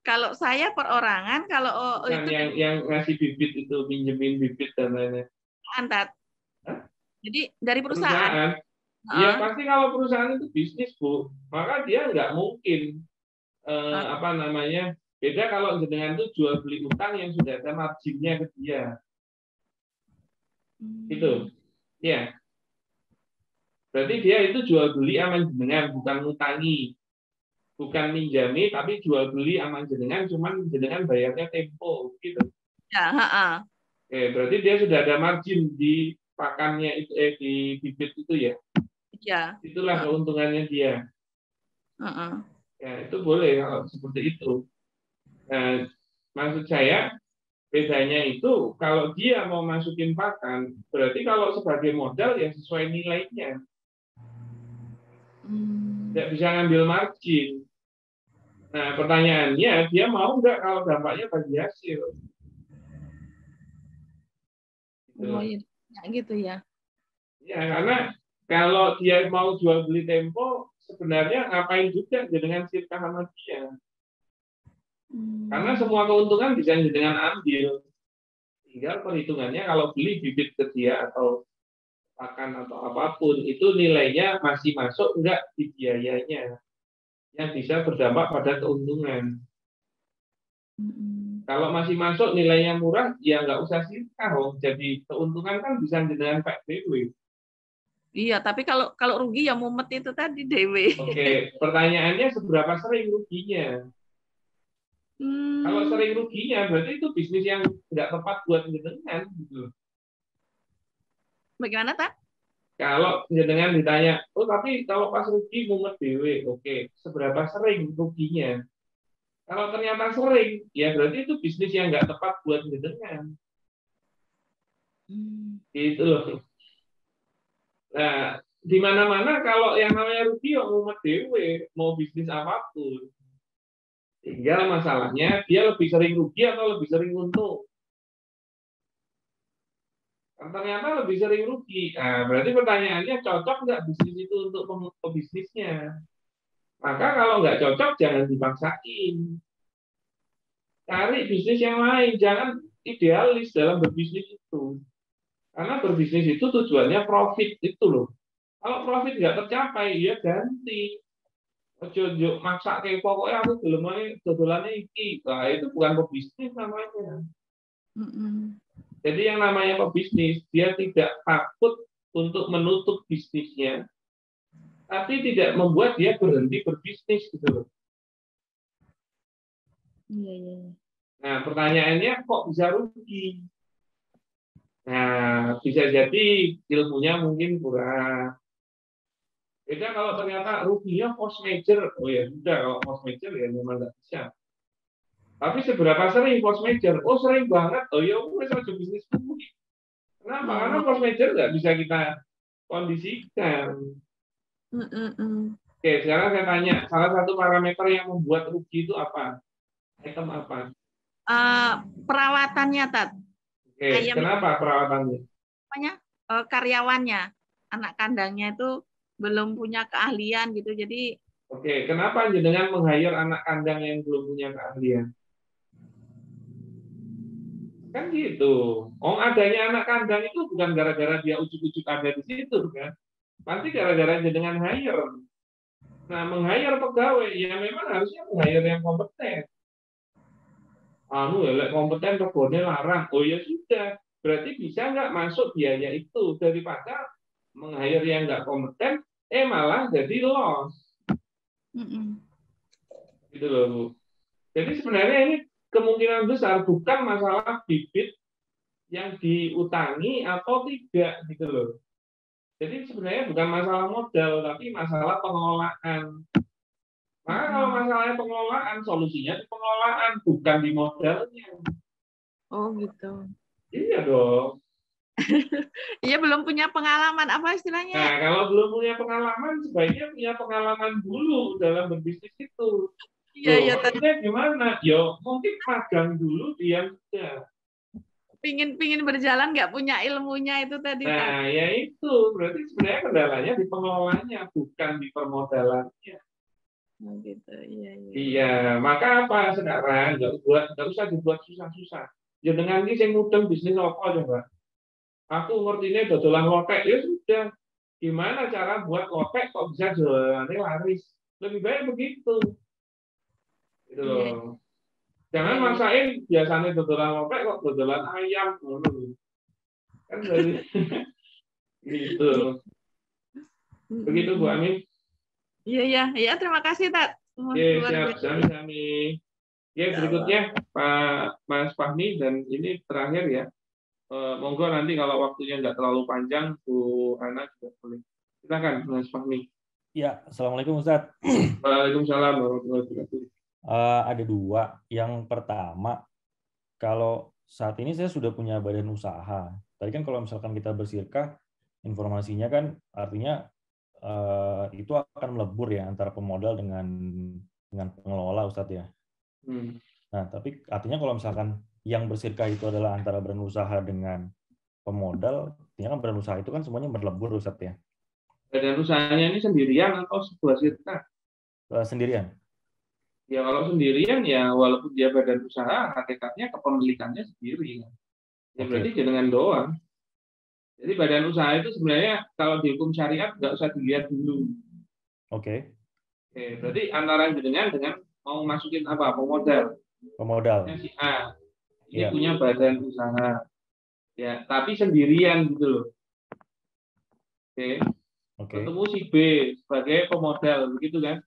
kalau saya perorangan, kalau oh, Yang, itu yang yang ngasih bibit itu minjemin bibit dan lainnya. perusahaan Tat. Hah? Jadi dari perusahaan. Perusahaan. Ya Heeh. pasti kalau perusahaan itu bisnis bu, maka dia nggak mungkin eh, Ah. apa namanya beda kalau jenengan itu jual beli utang yang sudah ada marginnya ke dia, Hmm. gitu. Ya. Berarti dia itu jual beli aman jenengan, bukan ngutangi. Bukan minjami, tapi jual beli aman jenengan, cuman jenengan bayarnya tempo, gitu. Ya, heeh. Oke, berarti dia sudah ada margin di pakannya itu, eh, di bibit itu ya. Ya, Itulah Ah. keuntungannya dia. heeh. Ya, itu boleh kalau seperti itu. Nah, maksud saya bedanya itu kalau dia mau masukin pakan, berarti kalau sebagai modal ya sesuai nilainya. Hmm. Tidak bisa ngambil margin. Nah, pertanyaannya dia mau nggak kalau dampaknya bagi hasil? Gitu. Oh. Ya, gitu ya. Ya, karena kalau dia mau jual beli tempo, sebenarnya ngapain juga dengan sirka sama dia. Hmm. Karena semua keuntungan bisa dengan ambil. Tinggal perhitungannya kalau beli bibit ke dia atau pakan atau apa pun, itu nilainya masih masuk enggak di biayanya. Yang bisa berdampak pada keuntungan. Hmm. Kalau masih masuk nilainya murah, ya nggak usah sirka. Oh. Jadi keuntungan kan bisa dengan PBW. Iya, tapi kalau kalau rugi ya mumet itu tadi Dewi. Oke, pertanyaannya seberapa sering ruginya? Hmm. Kalau sering ruginya, berarti itu bisnis yang tidak tepat buat jenengan. Gitu. Bagaimana tak? Kalau jenengan ditanya, oh tapi kalau pas rugi mumet dewe, oke, seberapa sering ruginya? Kalau ternyata sering, ya berarti itu bisnis yang nggak tepat buat jenengan. Hmm. Gitu loh. Nah, di mana-mana kalau yang namanya rugi ya mumet dewe, mau bisnis apa pun. Tinggal masalahnya dia lebih sering rugi atau lebih sering untung. Ternyata lebih sering rugi. Nah, berarti pertanyaannya cocok nggak bisnis itu untuk pebisnisnya? Maka kalau nggak cocok jangan dipaksain. Cari bisnis yang lain, jangan idealis dalam berbisnis itu. Karena berbisnis itu tujuannya profit itu loh. Kalau profit nggak tercapai, ya ganti. Ojo ojo maksa kayak pokoknya aku belum dodolannya iki. Nah, itu bukan pebisnis namanya. Jadi yang namanya pebisnis, dia tidak takut untuk menutup bisnisnya, tapi tidak membuat dia berhenti berbisnis gitu loh. Iya, iya. iya. Nah, pertanyaannya kok bisa rugi? Nah, bisa jadi ilmunya mungkin kurang. Beda kalau ternyata ruginya cost major. Oh ya sudah, kalau cost major ya memang nggak bisa. Tapi seberapa sering post major? Oh sering banget. Oh ya wes aja bisnis. Kenapa? Karena Hmm. post major nggak bisa kita kondisikan. Mm, mm, mm. Oke, sekarang saya tanya, salah satu parameter yang membuat rugi itu apa? Item apa? Eh, perawatannya tat Oke, Ayam. kenapa perawatannya? namanya eh, karyawannya anak kandangnya itu belum punya keahlian gitu jadi Oke, kenapa jenengan meng-hire anak kandang yang belum punya keahlian? Kan gitu. Oh, adanya anak kandang itu bukan gara-gara dia ujuk-ujuk ada di situ kan. Pasti gara-gara jenengan hire. Nah, meng-hire pegawai ya memang harusnya meng-hire yang kompeten. Anu ya, kompeten regone larang. Oh ya sudah. Berarti bisa nggak masuk biaya itu daripada meng-hire yang nggak kompeten, eh malah jadi loss mm-mm. gitu loh Bu. Jadi sebenarnya ini kemungkinan besar bukan masalah bibit yang diutangi atau tidak gitu loh. Jadi sebenarnya bukan masalah modal tapi masalah pengelolaan. Maka kalau masalahnya pengelolaan, solusinya di pengelolaan bukan di modalnya. oh gitu Iya dong. (laughs) iya belum punya pengalaman apa istilahnya Nah, kalau belum punya pengalaman, sebaiknya punya pengalaman dulu dalam berbisnis itu. iya iya maksudnya gimana? Yo, mungkin magang dulu dia sudah. pingin pingin berjalan nggak punya ilmunya itu tadi Nah, ya itu berarti sebenarnya kendalanya di pengelolanya, bukan di permodalannya. Oh, gitu iya iya Iya, maka apa sekarang nggak buat nggak usah dibuat susah-susah. Ya dengan ini saya mudeng bisnis apa coba? Aku ngertinya dodolan lotek ya sudah. Gimana cara buat lotek kok bisa jualannya laris? Lebih baik begitu. Gitu loh. Jangan Iya. maksain biasanya dodolan lotek kok dodolan ayam. Kan dari (laughs) gitu. Begitu Bu. Amin. Iya iya iya terima kasih tat Oke, siap. Sami-sami. Oke, berikutnya Pak Mas Fahmi dan ini terakhir ya. Eh, monggo nanti kalau waktunya nggak terlalu panjang, Bu Ana juga boleh. Silakan Mas Fahmi. Ya, Assalamualaikum Ustadz. (clears throat) Waalaikumsalam warahmatullahi wabarakatuh. Eh, ada dua. Yang pertama, kalau saat ini saya sudah punya badan usaha. Tadi kan kalau misalkan kita bersirkah, informasinya kan artinya eh, itu akan melebur ya antara pemodal dengan dengan pengelola Ustadz ya. Hmm. Nah, tapi artinya kalau misalkan yang bersirkah itu adalah antara brand usaha dengan pemodal, artinya kan brand usaha itu kan semuanya berlebur Ustadz ya. Badan usahanya ini sendirian atau sebuah sirka? Eh, sendirian. Ya kalau sendirian ya walaupun dia badan usaha, hakikatnya kepemilikannya sendiri. Ya Oke. berarti jenengan doang. Jadi badan usaha itu sebenarnya kalau di hukum syariat nggak usah dilihat dulu. Oke, Oke, berarti antara jenengan dengan mau masukin apa pemodal pemodal. si A ini Iya. punya badan usaha ya tapi sendirian gitu loh oke Oke. ketemu si B sebagai pemodal begitu kan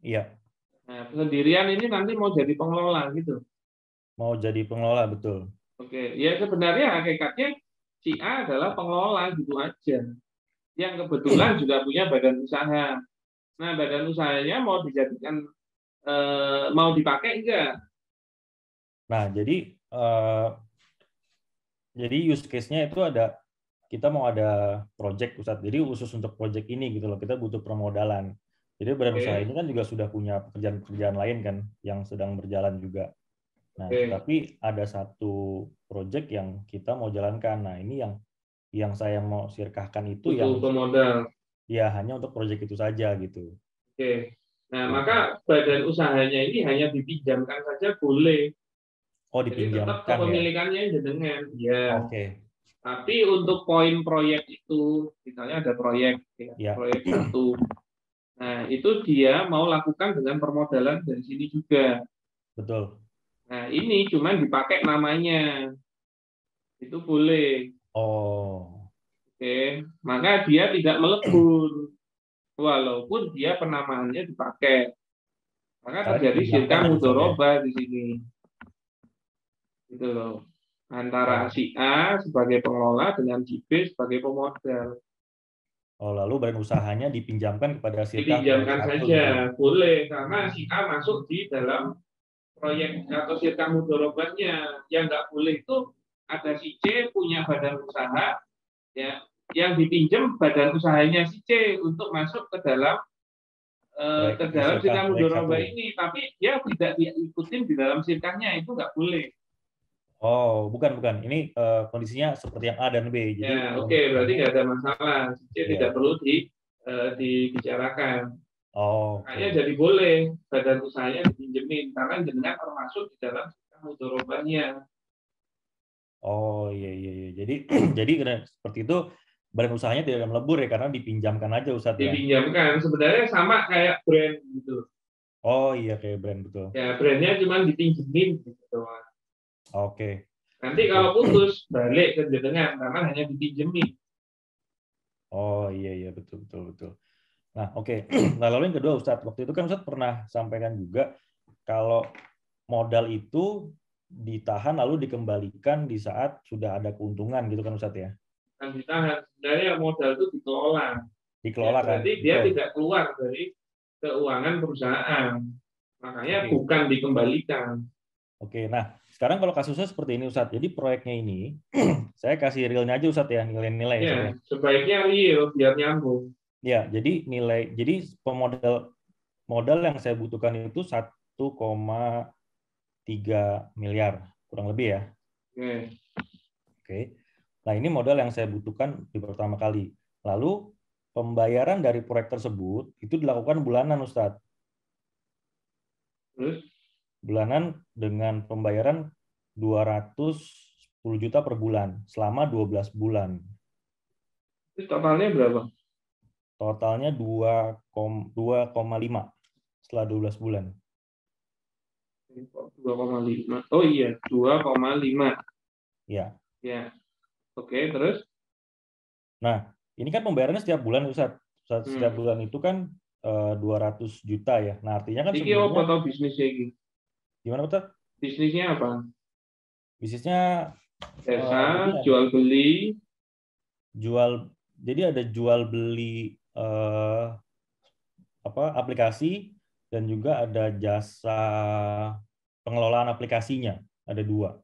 Iya, nah sendirian ini nanti mau jadi pengelola gitu mau jadi pengelola betul. oke ya sebenarnya hakikatnya si A adalah pengelola gitu aja yang kebetulan juga punya badan usaha nah badan usahanya mau dijadikan eh, mau dipakai enggak Nah, jadi eh, jadi use case-nya itu ada kita mau ada project Ustadz. Jadi khusus untuk project ini gitu loh, kita butuh permodalan. Jadi badan Oke. usaha ini kan juga sudah punya pekerjaan-pekerjaan lain kan yang sedang berjalan juga. Nah, Oke. tapi ada satu project yang kita mau jalankan. Nah, ini yang yang saya mau sirkahkan itu butuh yang pemodal ya hanya untuk project itu saja gitu. Oke. Nah, maka badan usahanya ini hanya dipinjamkan saja boleh. Oh, Jadi tetap dipinjamkan ya. kepemilikannya jenengan. Ya. Oke. Tapi untuk poin proyek itu, misalnya ada proyek, ya, Ya. proyek satu. Nah, itu dia mau lakukan dengan permodalan dari sini juga. Betul. Nah, ini cuma dipakai namanya. Itu boleh. Oh. Oke. Maka dia tidak melebur. Walaupun dia penamaannya dipakai. Maka terjadi dipinjamkan sirka ya, mudoroba di sini. Gitu loh. Antara si A sebagai pengelola dengan si B sebagai pemodal. Oh, lalu badan usahanya dipinjamkan kepada sirkah Dipinjamkan satu saja, gitu. boleh karena si A masuk di dalam proyek atau sirka mudorobahnya yang nggak boleh itu ada si C punya badan usaha ya yang dipinjam badan usahanya si C untuk masuk ke dalam eh, ke dalam sirka satu. ini tapi dia tidak diikutin di dalam sirkahnya itu nggak boleh Oh, bukan bukan. Ini eh, kondisinya seperti yang A dan B. Jadi ya oke berarti misalnya- nggak ada masalah si C Iya. tidak perlu di eh, dibicarakan Oh, makanya jadi boleh badan usahanya dipinjemin karena jenengan termasuk di dalam sirka mudorobahnya Oh iya iya iya. Jadi (clears throat) jadi seperti itu badan usahanya tidak ada melebur ya karena dipinjamkan aja Ustadz ya. dipinjamkan sebenarnya sama kayak brand gitu Oh iya kayak brand betul. ya brandnya cuma dipinjemin gitu doang. Oke. nanti kalau putus balik ke jenengan karena hanya dipinjemin Oh iya iya betul betul betul. Nah oke. (clears throat) Nah lalu yang kedua Ustadz waktu itu kan Ustadz pernah sampaikan juga kalau modal itu ditahan lalu dikembalikan di saat sudah ada keuntungan gitu kan Ustadz ya. kan ditahan sebenarnya modal itu dikelola Dikelola Ya, kan. berarti dia Betul. tidak keluar dari keuangan perusahaan makanya Oke. bukan dikembalikan Oke, nah sekarang kalau kasusnya seperti ini Ustadz, jadi proyeknya ini (clears throat) saya kasih realnya aja Ustadz ya nilai-nilai. ya. sebaiknya real biar nyambung Ya, jadi nilai, jadi pemodal modal yang saya butuhkan itu 1,3 miliar kurang lebih ya. Oke. Oke. Nah, ini modal yang saya butuhkan di pertama kali. Lalu pembayaran dari proyek tersebut itu dilakukan bulanan Ustadz. terus Bulanan dengan pembayaran 210 juta per bulan selama 12 bulan. itu totalnya berapa Totalnya 2,5 setelah 12 bulan. 2,5 oh iya 2,5 Ya. ya oke terus Nah, ini kan pembayarannya setiap bulan Ustaz. Ustaz, Hmm. Setiap bulan itu kan eh, 200 juta ya. Nah, artinya kan apa sebenarnya tau bisnisnya iki? gimana Ustaz? Bisnisnya apa? Bisnisnya Jasa, iya. jual beli, jual jadi ada jual beli eh, apa aplikasi dan juga ada jasa pengelolaan aplikasinya. Ada dua.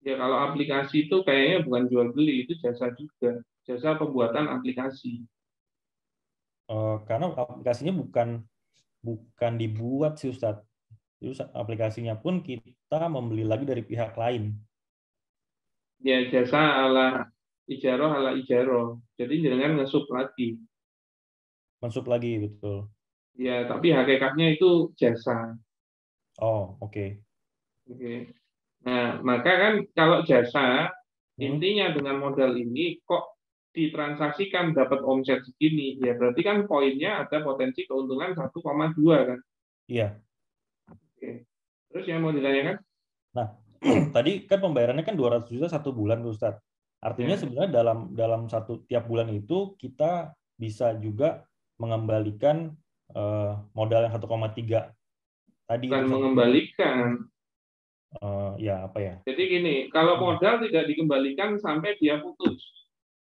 ya kalau aplikasi itu kayaknya bukan jual beli, itu jasa juga. Jasa pembuatan aplikasi. Eh, karena aplikasinya bukan bukan dibuat sih Ustadz. Ustadz, aplikasinya pun kita membeli lagi dari pihak lain. Ya jasa ala ijaro ala ijaro. Jadi jangan ngesup lagi. Mensup lagi betul. Ya tapi hakikatnya itu jasa. Oh, oke. Oke. Nah maka kan kalau jasa Hmm. intinya dengan modal ini kok ditransaksikan dapat omset segini ya berarti kan poinnya ada potensi keuntungan 1,2 kan Iya. Oke. terus yang mau ditanyakan (clears throat) Tadi kan pembayarannya kan 200 juta satu bulan tuh Ustadz. Artinya Ya. sebenarnya dalam dalam satu tiap bulan itu kita bisa juga mengembalikan eh, modal yang 1,3 tadi bukan mengembalikan Eh, ya apa ya? jadi gini kalau Hmm. modal tidak dikembalikan sampai dia putus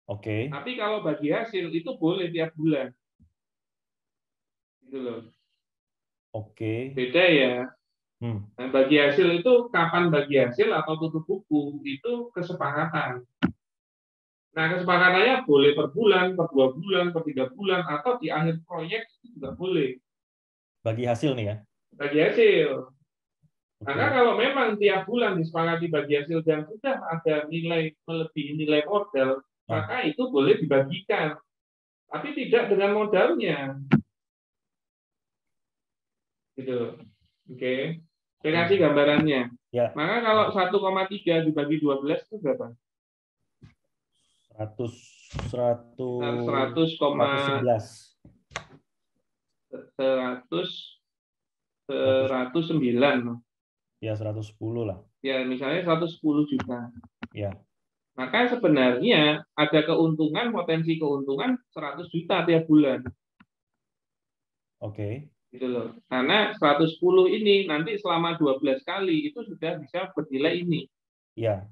Oke. tapi kalau bagi hasil itu boleh tiap bulan gitu loh Oke. beda ya Hmm. Nah, bagi hasil itu kapan bagi hasil atau tutup buku itu kesepakatan. Nah kesepakatannya boleh per bulan, per dua bulan, per tiga bulan, atau di akhir proyek itu juga boleh Bagi hasil nih ya. bagi hasil. Oke. Karena kalau memang tiap bulan disepakati bagi hasil dan sudah ada nilai melebihi nilai modal, Ah. maka itu boleh dibagikan. Tapi tidak dengan modalnya. Gitu. Oke. Saya kasih gambarannya. Ya. Maka kalau 1,3 dibagi 12 itu berapa? 100 100 Nah, 100, 111. 100 109. Ya 110 lah. Ya, misalnya 110 juta. Ya. Maka sebenarnya ada keuntungan, potensi keuntungan 100 juta tiap bulan. Oke. Gitu loh. Karena 110 ini nanti selama 12 kali itu sudah bisa bernilai ini. Ya.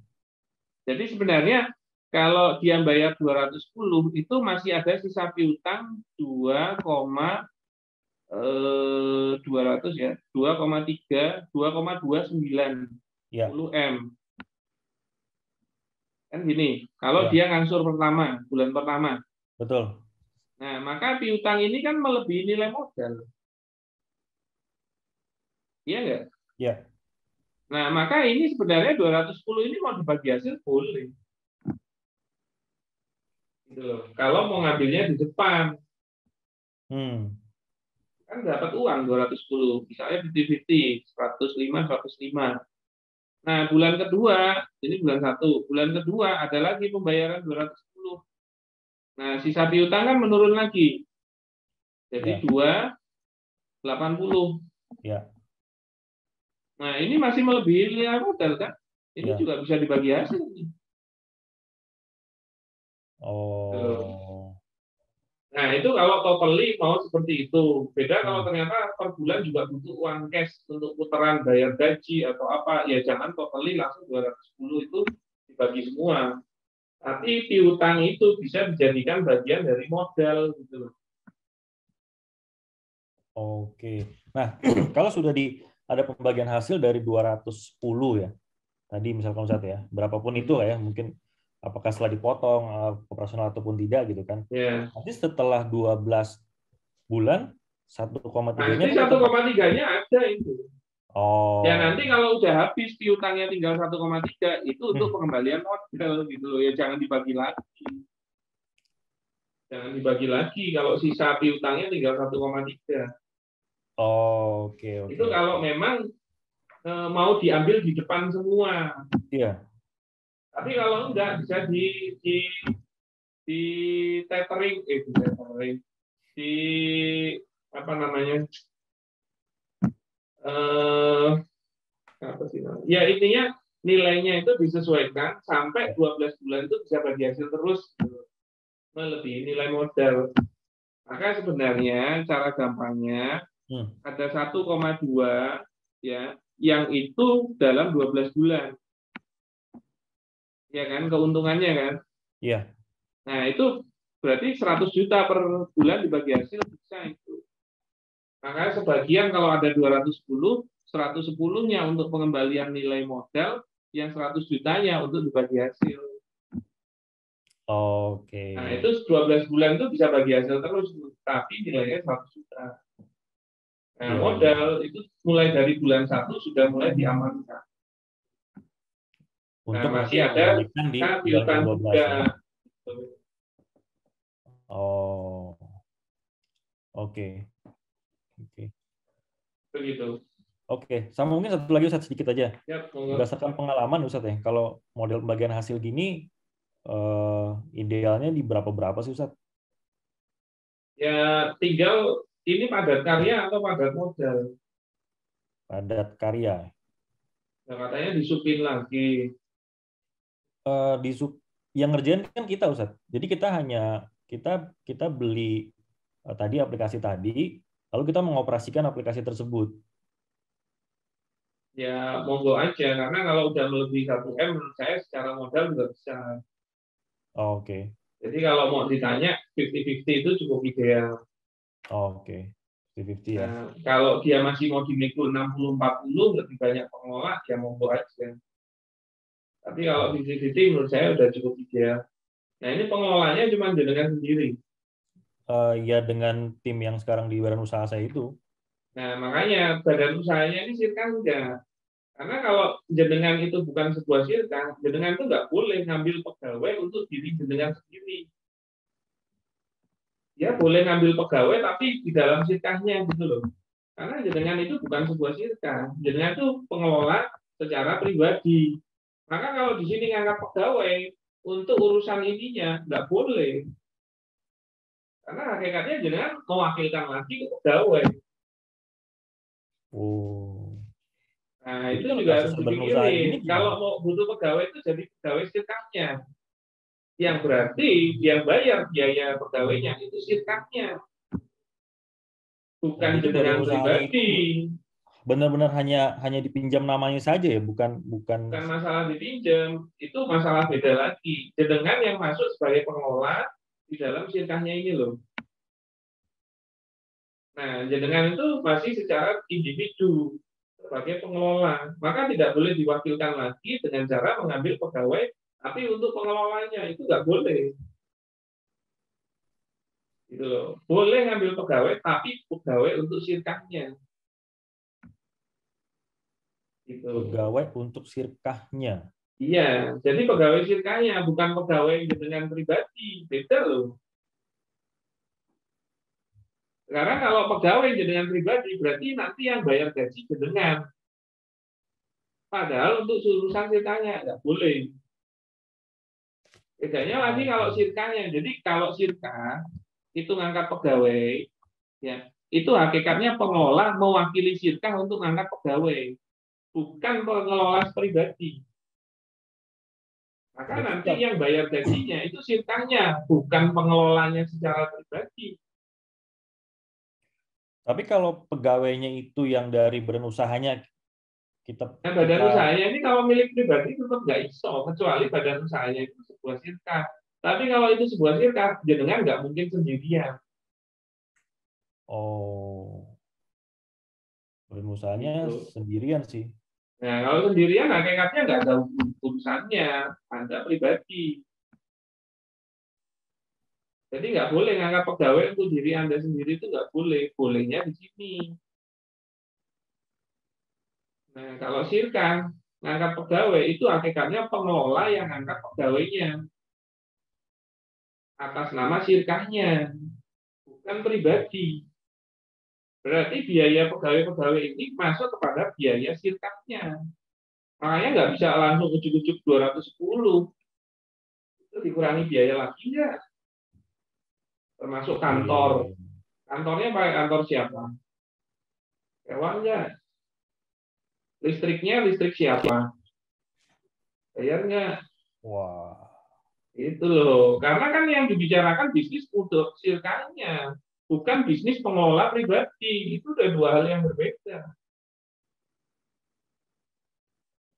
Jadi sebenarnya kalau dia bayar 210 itu masih ada sisa piutang 2, eh, 200 ya, 2,3, 2,29 Ya. 10 M. Kan gini, kalau Ya. dia ngangsur pertama, bulan pertama. Betul. Nah, maka piutang ini kan melebihi nilai modal. Iya nggak? Iya. Nah, maka ini sebenarnya 210 ini mau dibagi hasil boleh. Gitu loh. Kalau mau ngambilnya di depan, Hmm. kan dapat uang 210, misalnya 50-50, 105, 105. Nah, bulan kedua, ini bulan satu, bulan kedua ada lagi pembayaran 210. Nah, sisa piutang kan menurun lagi. Jadi Ya. 2, 80. Ya. Nah, ini masih melebihi nilai modal kan? Ini Ya. juga bisa dibagi hasil. Oh. Nah, itu kalau totally mau seperti itu. Beda kalau Hmm. ternyata per bulan juga butuh uang cash untuk putaran bayar gaji atau apa, ya jangan totally langsung 210 itu dibagi semua. Tapi piutang itu bisa dijadikan bagian dari modal gitu loh. Oke. Nah, (clears throat) kalau sudah di ada pembagian hasil dari 210 ya. Tadi misalkan Ustaz ya, berapapun itu lah ya, mungkin apakah setelah dipotong eh, operasional ataupun tidak gitu kan. Ya. Nanti setelah 12 bulan 1,3-nya Nanti 1,3-nya ada itu. Oh. Ya nanti kalau udah habis piutangnya tinggal 1,3 itu untuk Hmm. pengembalian modal gitu loh. Ya jangan dibagi lagi. Jangan dibagi lagi kalau sisa piutangnya tinggal 1,3. Oh, oke oke. Itu kalau memang eh, mau diambil di depan semua. Iya. Tapi kalau enggak bisa di di di tethering eh di tethering di apa namanya eh apa sih namanya? Ya intinya nilainya itu disesuaikan sampai 12 bulan itu bisa bagi hasil terus gitu. melebihi nilai modal. Maka sebenarnya cara gampangnya Hmm. ada 1,2 ya yang itu dalam 12 bulan. Ya kan keuntungannya kan. Iya. Nah, itu berarti 100 juta per bulan dibagi hasil bisa itu. Maka sebagian kalau ada 210, 110-nya untuk pengembalian nilai modal, yang 100 jutanya untuk dibagi hasil. Oke. Nah, itu 12 bulan itu bisa bagi hasil terus, tapi nilainya 100 juta. Nah, Iya. modal itu mulai dari bulan 1 sudah mulai diamankan. Untuk Nah, masih ada di bulan piutang 12 juga. ya. Oh. Oke. Oke. Begitu. Oke, sama mungkin satu lagi Ustaz sedikit aja. Monggo. Berdasarkan pengalaman Ustaz ya, kalau model pembagian hasil gini eh, idealnya di berapa-berapa sih Ustaz? Ya, tinggal ini padat karya atau padat modal. Padat karya. Nah, katanya disupin lagi. Eh, di yang ngerjain kan kita Ustaz. Jadi kita hanya kita kita beli eh, tadi aplikasi tadi, lalu kita mengoperasikan aplikasi tersebut. Ya, monggo aja. Karena kalau udah melebihi 1 M, menurut saya secara modal juga bisa. Oh, Oke. Jadi kalau mau ditanya, 50-50 itu cukup ideal. Oh, Oke. 50-50 ya. Nah, kalau dia masih mau dimikul 60-40, lebih banyak pengelola, ya monggo aja. Tapi kalau 50-50 menurut saya udah cukup ideal. Nah, ini pengelolanya cuma jenengan sendiri. Eh, ya dengan tim yang sekarang di badan usaha saya itu. Nah, makanya badan usahanya ini sirka enggak. Karena kalau jenengan itu bukan sebuah sirka, jenengan itu nggak boleh ngambil pegawai untuk diri jenengan sendiri. Ya boleh ngambil pegawai tapi di dalam sirkahnya gitu loh. Karena jenengan itu bukan sebuah sirka. Jenengan itu pengelola secara pribadi. Maka kalau di sini ngangkat pegawai untuk urusan ininya nggak boleh. Karena hakikatnya jenengan mewakilkan lagi ke pegawai. Oh. Nah, itu Itu juga harus dipikirin. Kalau mau butuh pegawai itu jadi pegawai sirkapnya. Yang berarti yang bayar biaya pegawainya itu sirkapnya. Bukan Nah, itu dengan. Benar-benar hanya hanya dipinjam namanya saja ya, bukan bukan Bukan masalah dipinjam. Itu masalah beda lagi. Jenengan yang masuk sebagai pengelola di dalam sirkahnya ini loh. Nah, jenengan itu masih secara individu sebagai pengelola, maka tidak boleh diwakilkan lagi dengan cara mengambil pegawai, tapi untuk pengelolanya itu nggak boleh. Gitu loh. Boleh ngambil pegawai, tapi pegawai untuk sirkahnya. Gitu. Pegawai untuk sirkahnya. Iya, jadi pegawai sirkahnya bukan pegawai dengan pribadi, beda loh. Karena kalau pegawai dengan pribadi berarti nanti yang bayar gaji jenengan. Padahal untuk urusan sirkanya nggak boleh. Bedanya lagi kalau sirkanya. Jadi kalau sirka itu ngangkat pegawai, ya itu hakikatnya pengelola mewakili sirka untuk ngangkat pegawai, bukan pengelola pribadi. Maka nanti yang bayar gajinya itu sirkanya, bukan pengelolanya secara pribadi. Tapi kalau pegawainya itu yang dari badan usahanya kita nah, badan kita... usahanya ini kalau milik pribadi tetap nggak iso kecuali badan usahanya itu sebuah sirka. Tapi kalau itu sebuah sirka, jenengan nggak mungkin sendirian. Oh, badan usahanya gitu. sendirian sih. Nah, kalau sendirian hakikatnya nggak ada urusannya, Anda pribadi. Jadi nggak boleh ngangkat pegawai untuk diri Anda sendiri itu nggak boleh. Bolehnya di sini. Nah, kalau sirkan ngangkat pegawai itu hakikatnya pengelola yang ngangkat pegawainya atas nama sirkahnya, bukan pribadi. Berarti biaya pegawai-pegawai ini masuk kepada biaya sirkahnya. Makanya nggak bisa langsung ujuk-ujuk 210. Itu dikurangi biaya lagi nggak? termasuk kantor. Kantornya pakai kantor siapa? Hewan nggak? Listriknya listrik siapa? Bayar nggak? Wah. Itu loh. Karena kan yang dibicarakan bisnis untuk sirkanya, bukan bisnis pengelola pribadi. Itu udah dua hal yang berbeda.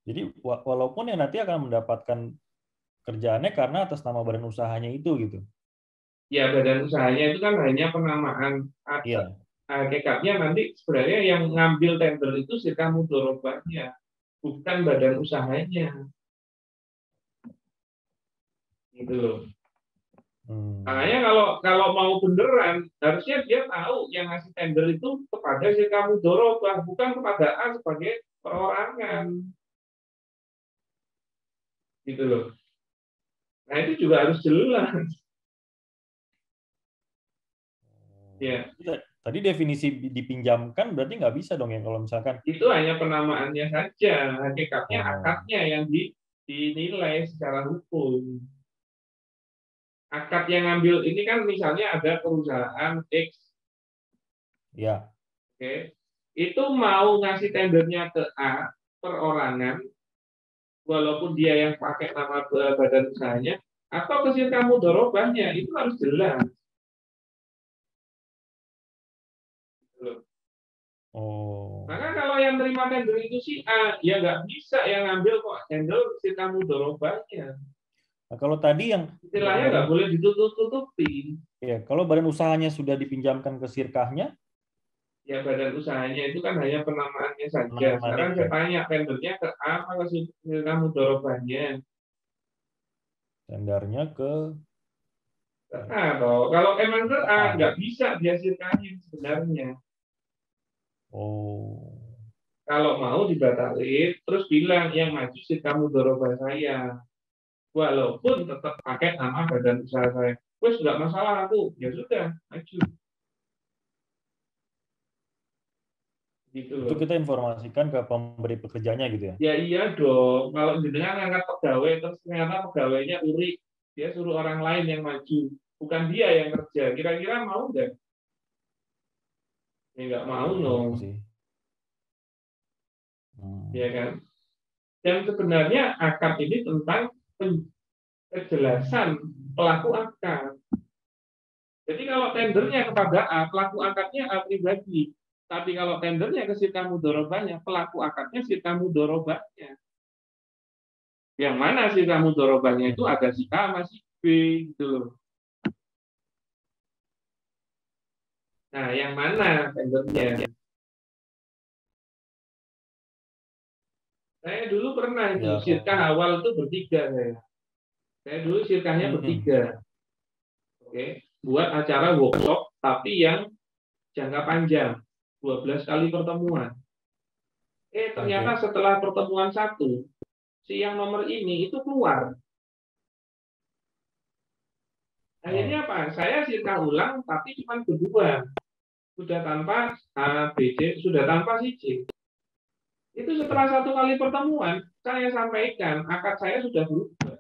Jadi walaupun yang nanti akan mendapatkan kerjaannya karena atas nama badan usahanya itu gitu ya badan usahanya itu kan hanya penamaan iya. hakikatnya nanti sebenarnya yang ngambil tender itu sirka mudorobahnya bukan badan usahanya gitu loh hmm. makanya kalau kalau mau beneran harusnya dia tahu yang ngasih tender itu kepada sirka mudorobah bukan kepada A sebagai perorangan gitu loh nah itu juga harus jelas Ya. Tadi definisi dipinjamkan berarti nggak bisa dong ya kalau misalkan itu hanya penamaannya saja, hakikatnya oh. akadnya yang di, dinilai secara hukum. Akad yang ngambil ini kan misalnya ada perusahaan X. Ya. Oke. Itu mau ngasih tendernya ke A perorangan walaupun dia yang pakai nama badan usahanya atau ke kamu dorobahnya itu harus jelas. Oh. Maka kalau yang terima tender itu si A, ya nggak bisa yang ngambil kok tender si kamu dorobanya. Nah, kalau tadi yang istilahnya nggak boleh ditutup-tutupi. Ya, kalau badan usahanya sudah dipinjamkan ke sirkahnya, ya badan usahanya itu kan hanya penamaannya saja. Penamaannya Sekarang saya tanya tendernya ke A apa ke kamu dorobanya? Tendernya ke A, kalau emang ke A nggak bisa dia sirkahin sebenarnya. Oh. Kalau mau dibatalin, terus bilang yang maju sih kamu doroba saya. Walaupun tetap pakai nama badan usaha saya. Wes nggak masalah aku, ya sudah maju. Gitu Itu kita informasikan ke pemberi pekerjanya gitu ya? Ya iya dong. Kalau dengan angkat pegawai, terus ternyata pegawainya uri, dia suruh orang lain yang maju, bukan dia yang kerja. Kira-kira mau nggak? ya nggak mau iya dong sih. Hmm. ya kan dan sebenarnya akad ini tentang kejelasan pelaku akad. Jadi kalau tendernya kepada A pelaku akadnya A pribadi. Tapi kalau tendernya ke Sita Mudorobanya pelaku akadnya Sita Mudorobanya yang mana Sita Mudorobanya itu ada si A masih B gitu loh. Nah, yang mana vendornya? Saya dulu pernah itu, Ya. sirkah awal itu bertiga saya. Saya dulu sirkahnya Hmm. bertiga. Oke, buat acara workshop tapi yang jangka panjang, 12 kali pertemuan. Eh, ternyata setelah pertemuan satu, si yang nomor ini itu keluar. Akhirnya apa? Saya sirkah ulang tapi cuma berdua. Sudah tanpa A, B, C, sudah tanpa si C. Itu setelah satu kali pertemuan, saya sampaikan akad saya sudah berubah.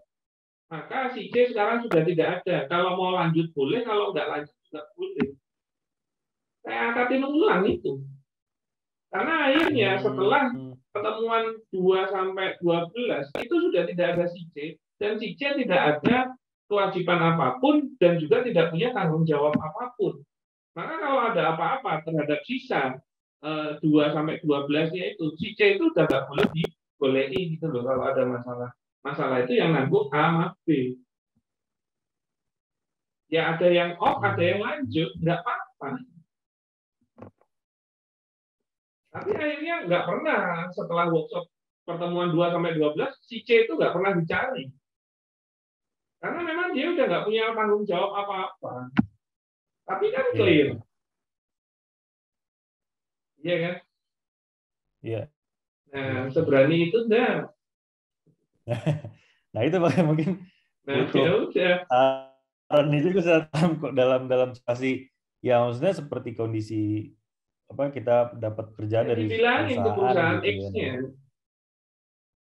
Maka si C sekarang sudah tidak ada. Kalau mau lanjut boleh, kalau nggak lanjut juga boleh. Saya akadin ulang itu. Karena akhirnya setelah Hmm. pertemuan 2 sampai 12 itu sudah tidak ada si C dan si C tidak ada kewajiban apa pun dan juga tidak punya tanggung jawab apa pun. Maka kalau ada apa-apa terhadap sisa eh, 2 sampai 12 nya itu si C itu sudah nggak boleh dibolehi gitu loh kalau ada masalah. Masalah itu yang nanggung A sama B. Ya ada yang off, ada yang lanjut, nggak apa-apa. Tapi akhirnya nggak pernah setelah workshop pertemuan 2 sampai 12 si C itu nggak pernah dicari. Karena memang dia udah nggak punya tanggung jawab apa-apa. Tapi kan Iya. clear. Iya kan? Iya. Nah, seberani itu enggak. (laughs) Nah itu makanya mungkin Nah, Betul. ya udah. itu juga dalam dalam dalam situasi ya maksudnya seperti kondisi apa kita dapat kerjaan dari Dibilangin ke perusahaan gitu ya. X-nya.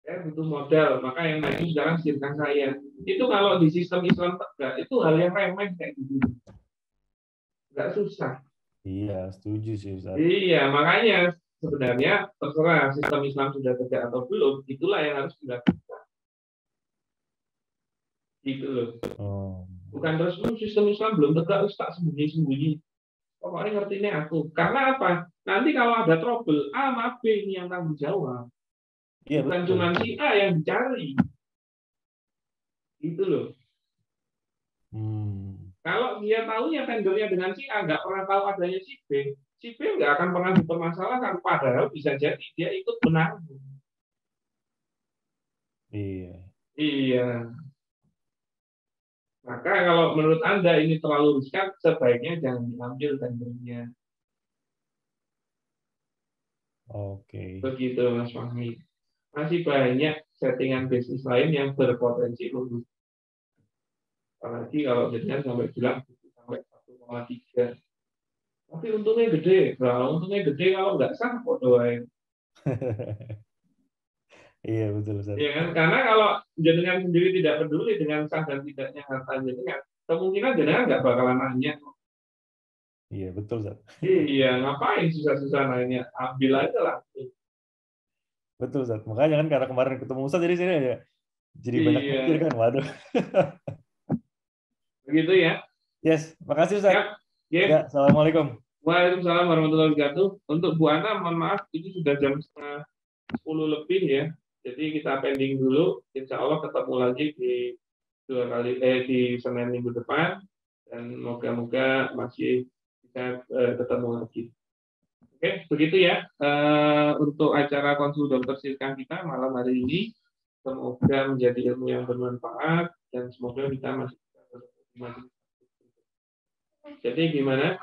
Saya butuh modal, maka yang maju sekarang sirkan saya. Itu kalau di sistem Islam tegak, itu hal yang remeh kayak gitu. Nggak susah. Iya, setuju sih Ustaz. Iya, makanya sebenarnya terserah sistem Islam sudah tegak atau belum, itulah yang harus dilakukan. Gitu loh. Oh. Bukan terus "Hmm, sistem Islam belum tegak, terus tak sembunyi-sembunyi. Pokoknya ngertinya aku. Karena apa? Nanti kalau ada trouble, A sama B ini yang tanggung jawab. Iya, Bukan betul. cuma si A yang dicari. Gitu loh. Hmm. Kalau dia tahunya tendernya dengan si A, nggak pernah tahu adanya si B, si B nggak akan pernah dipermasalahkan. Padahal bisa jadi dia ikut menanggung. Iya. Iya. Maka kalau menurut Anda ini terlalu riskan, sebaiknya jangan diambil tendernya. Oke. Begitu Mas Fahmi. Masih banyak settingan bisnis lain yang berpotensi lulus. Apalagi kalau jadinya sampai bilang sampai 1,3. Tapi untungnya gede. Nah, untungnya gede kalau nggak sah kok doain. (laughs) Iya, betul Ustaz. Ya kan? Karena kalau jenengan sendiri tidak peduli dengan sah dan tidaknya harta jenengan, kemungkinan jenengan nggak bakalan nanya. Iya, betul Ustaz. Iya, ngapain susah-susah nanya? Ambil aja lah. Betul Ustaz. Makanya kan karena kemarin ketemu Ustaz jadi sini ya jadi banyak Iya. mikir kan. Waduh. (laughs) Begitu ya. Yes, makasih Ustaz. Ya. Ya. Ya, Assalamualaikum. Waalaikumsalam warahmatullahi wabarakatuh. Untuk Bu Ana, mohon maaf, ini sudah jam setengah 10 lebih ya. Jadi kita pending dulu. Insya Allah ketemu lagi di dua kali eh di Senin minggu depan dan moga-moga masih bisa eh, ketemu lagi. Oke, begitu ya eh, untuk acara konsul dokter sirkan kita malam hari ini. Semoga menjadi ilmu yang bermanfaat dan semoga kita masih. Jadi gimana?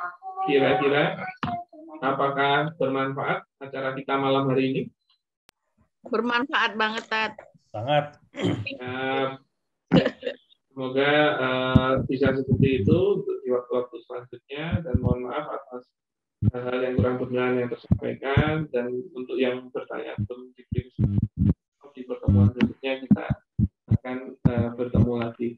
Kira-kira apakah bermanfaat acara kita malam hari ini? Bermanfaat banget, Tat. Sangat. Eh, semoga eh, bisa seperti itu untuk di waktu-waktu selanjutnya dan mohon maaf atas hal-hal yang kurang berkenan yang tersampaikan dan untuk yang bertanya belum diberi di pertemuan berikutnya kita akan eh, bertemu lagi.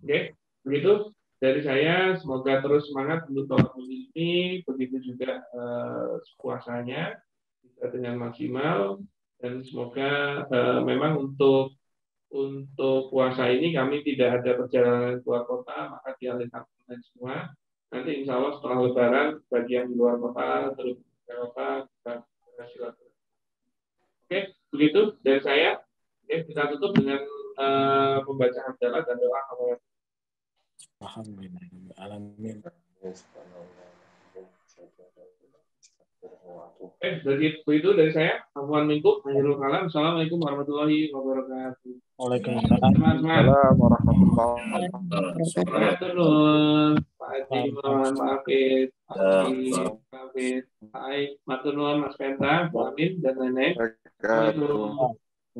Oke, begitu dari saya. Semoga terus semangat untuk tahun ini, begitu juga eh, puasanya bisa dengan maksimal dan semoga eh, memang untuk untuk puasa ini kami tidak ada perjalanan keluar kota, maka dialihkan semua. Nanti insya Allah setelah Lebaran, bagi yang di luar kota, terus ke kota, kita silaturahmi. Oke, begitu dari saya. Oke, kita tutup dengan eh, pembacaan dan doa kepada Alhamdulillah. Alamin. Oke, dari itu dari saya. Afwan minkum. Akhirul kalam. Assalamualaikum warahmatullahi wabarakatuh. Waalaikumsalam. Warahmatullahi wabarakatuh. Pak Haji Muhammad Maafid, Pak Haji Pak Ai, Matur nuwun Mas Penta, Bu Amin, dan lain-lain. Wabarakatuh.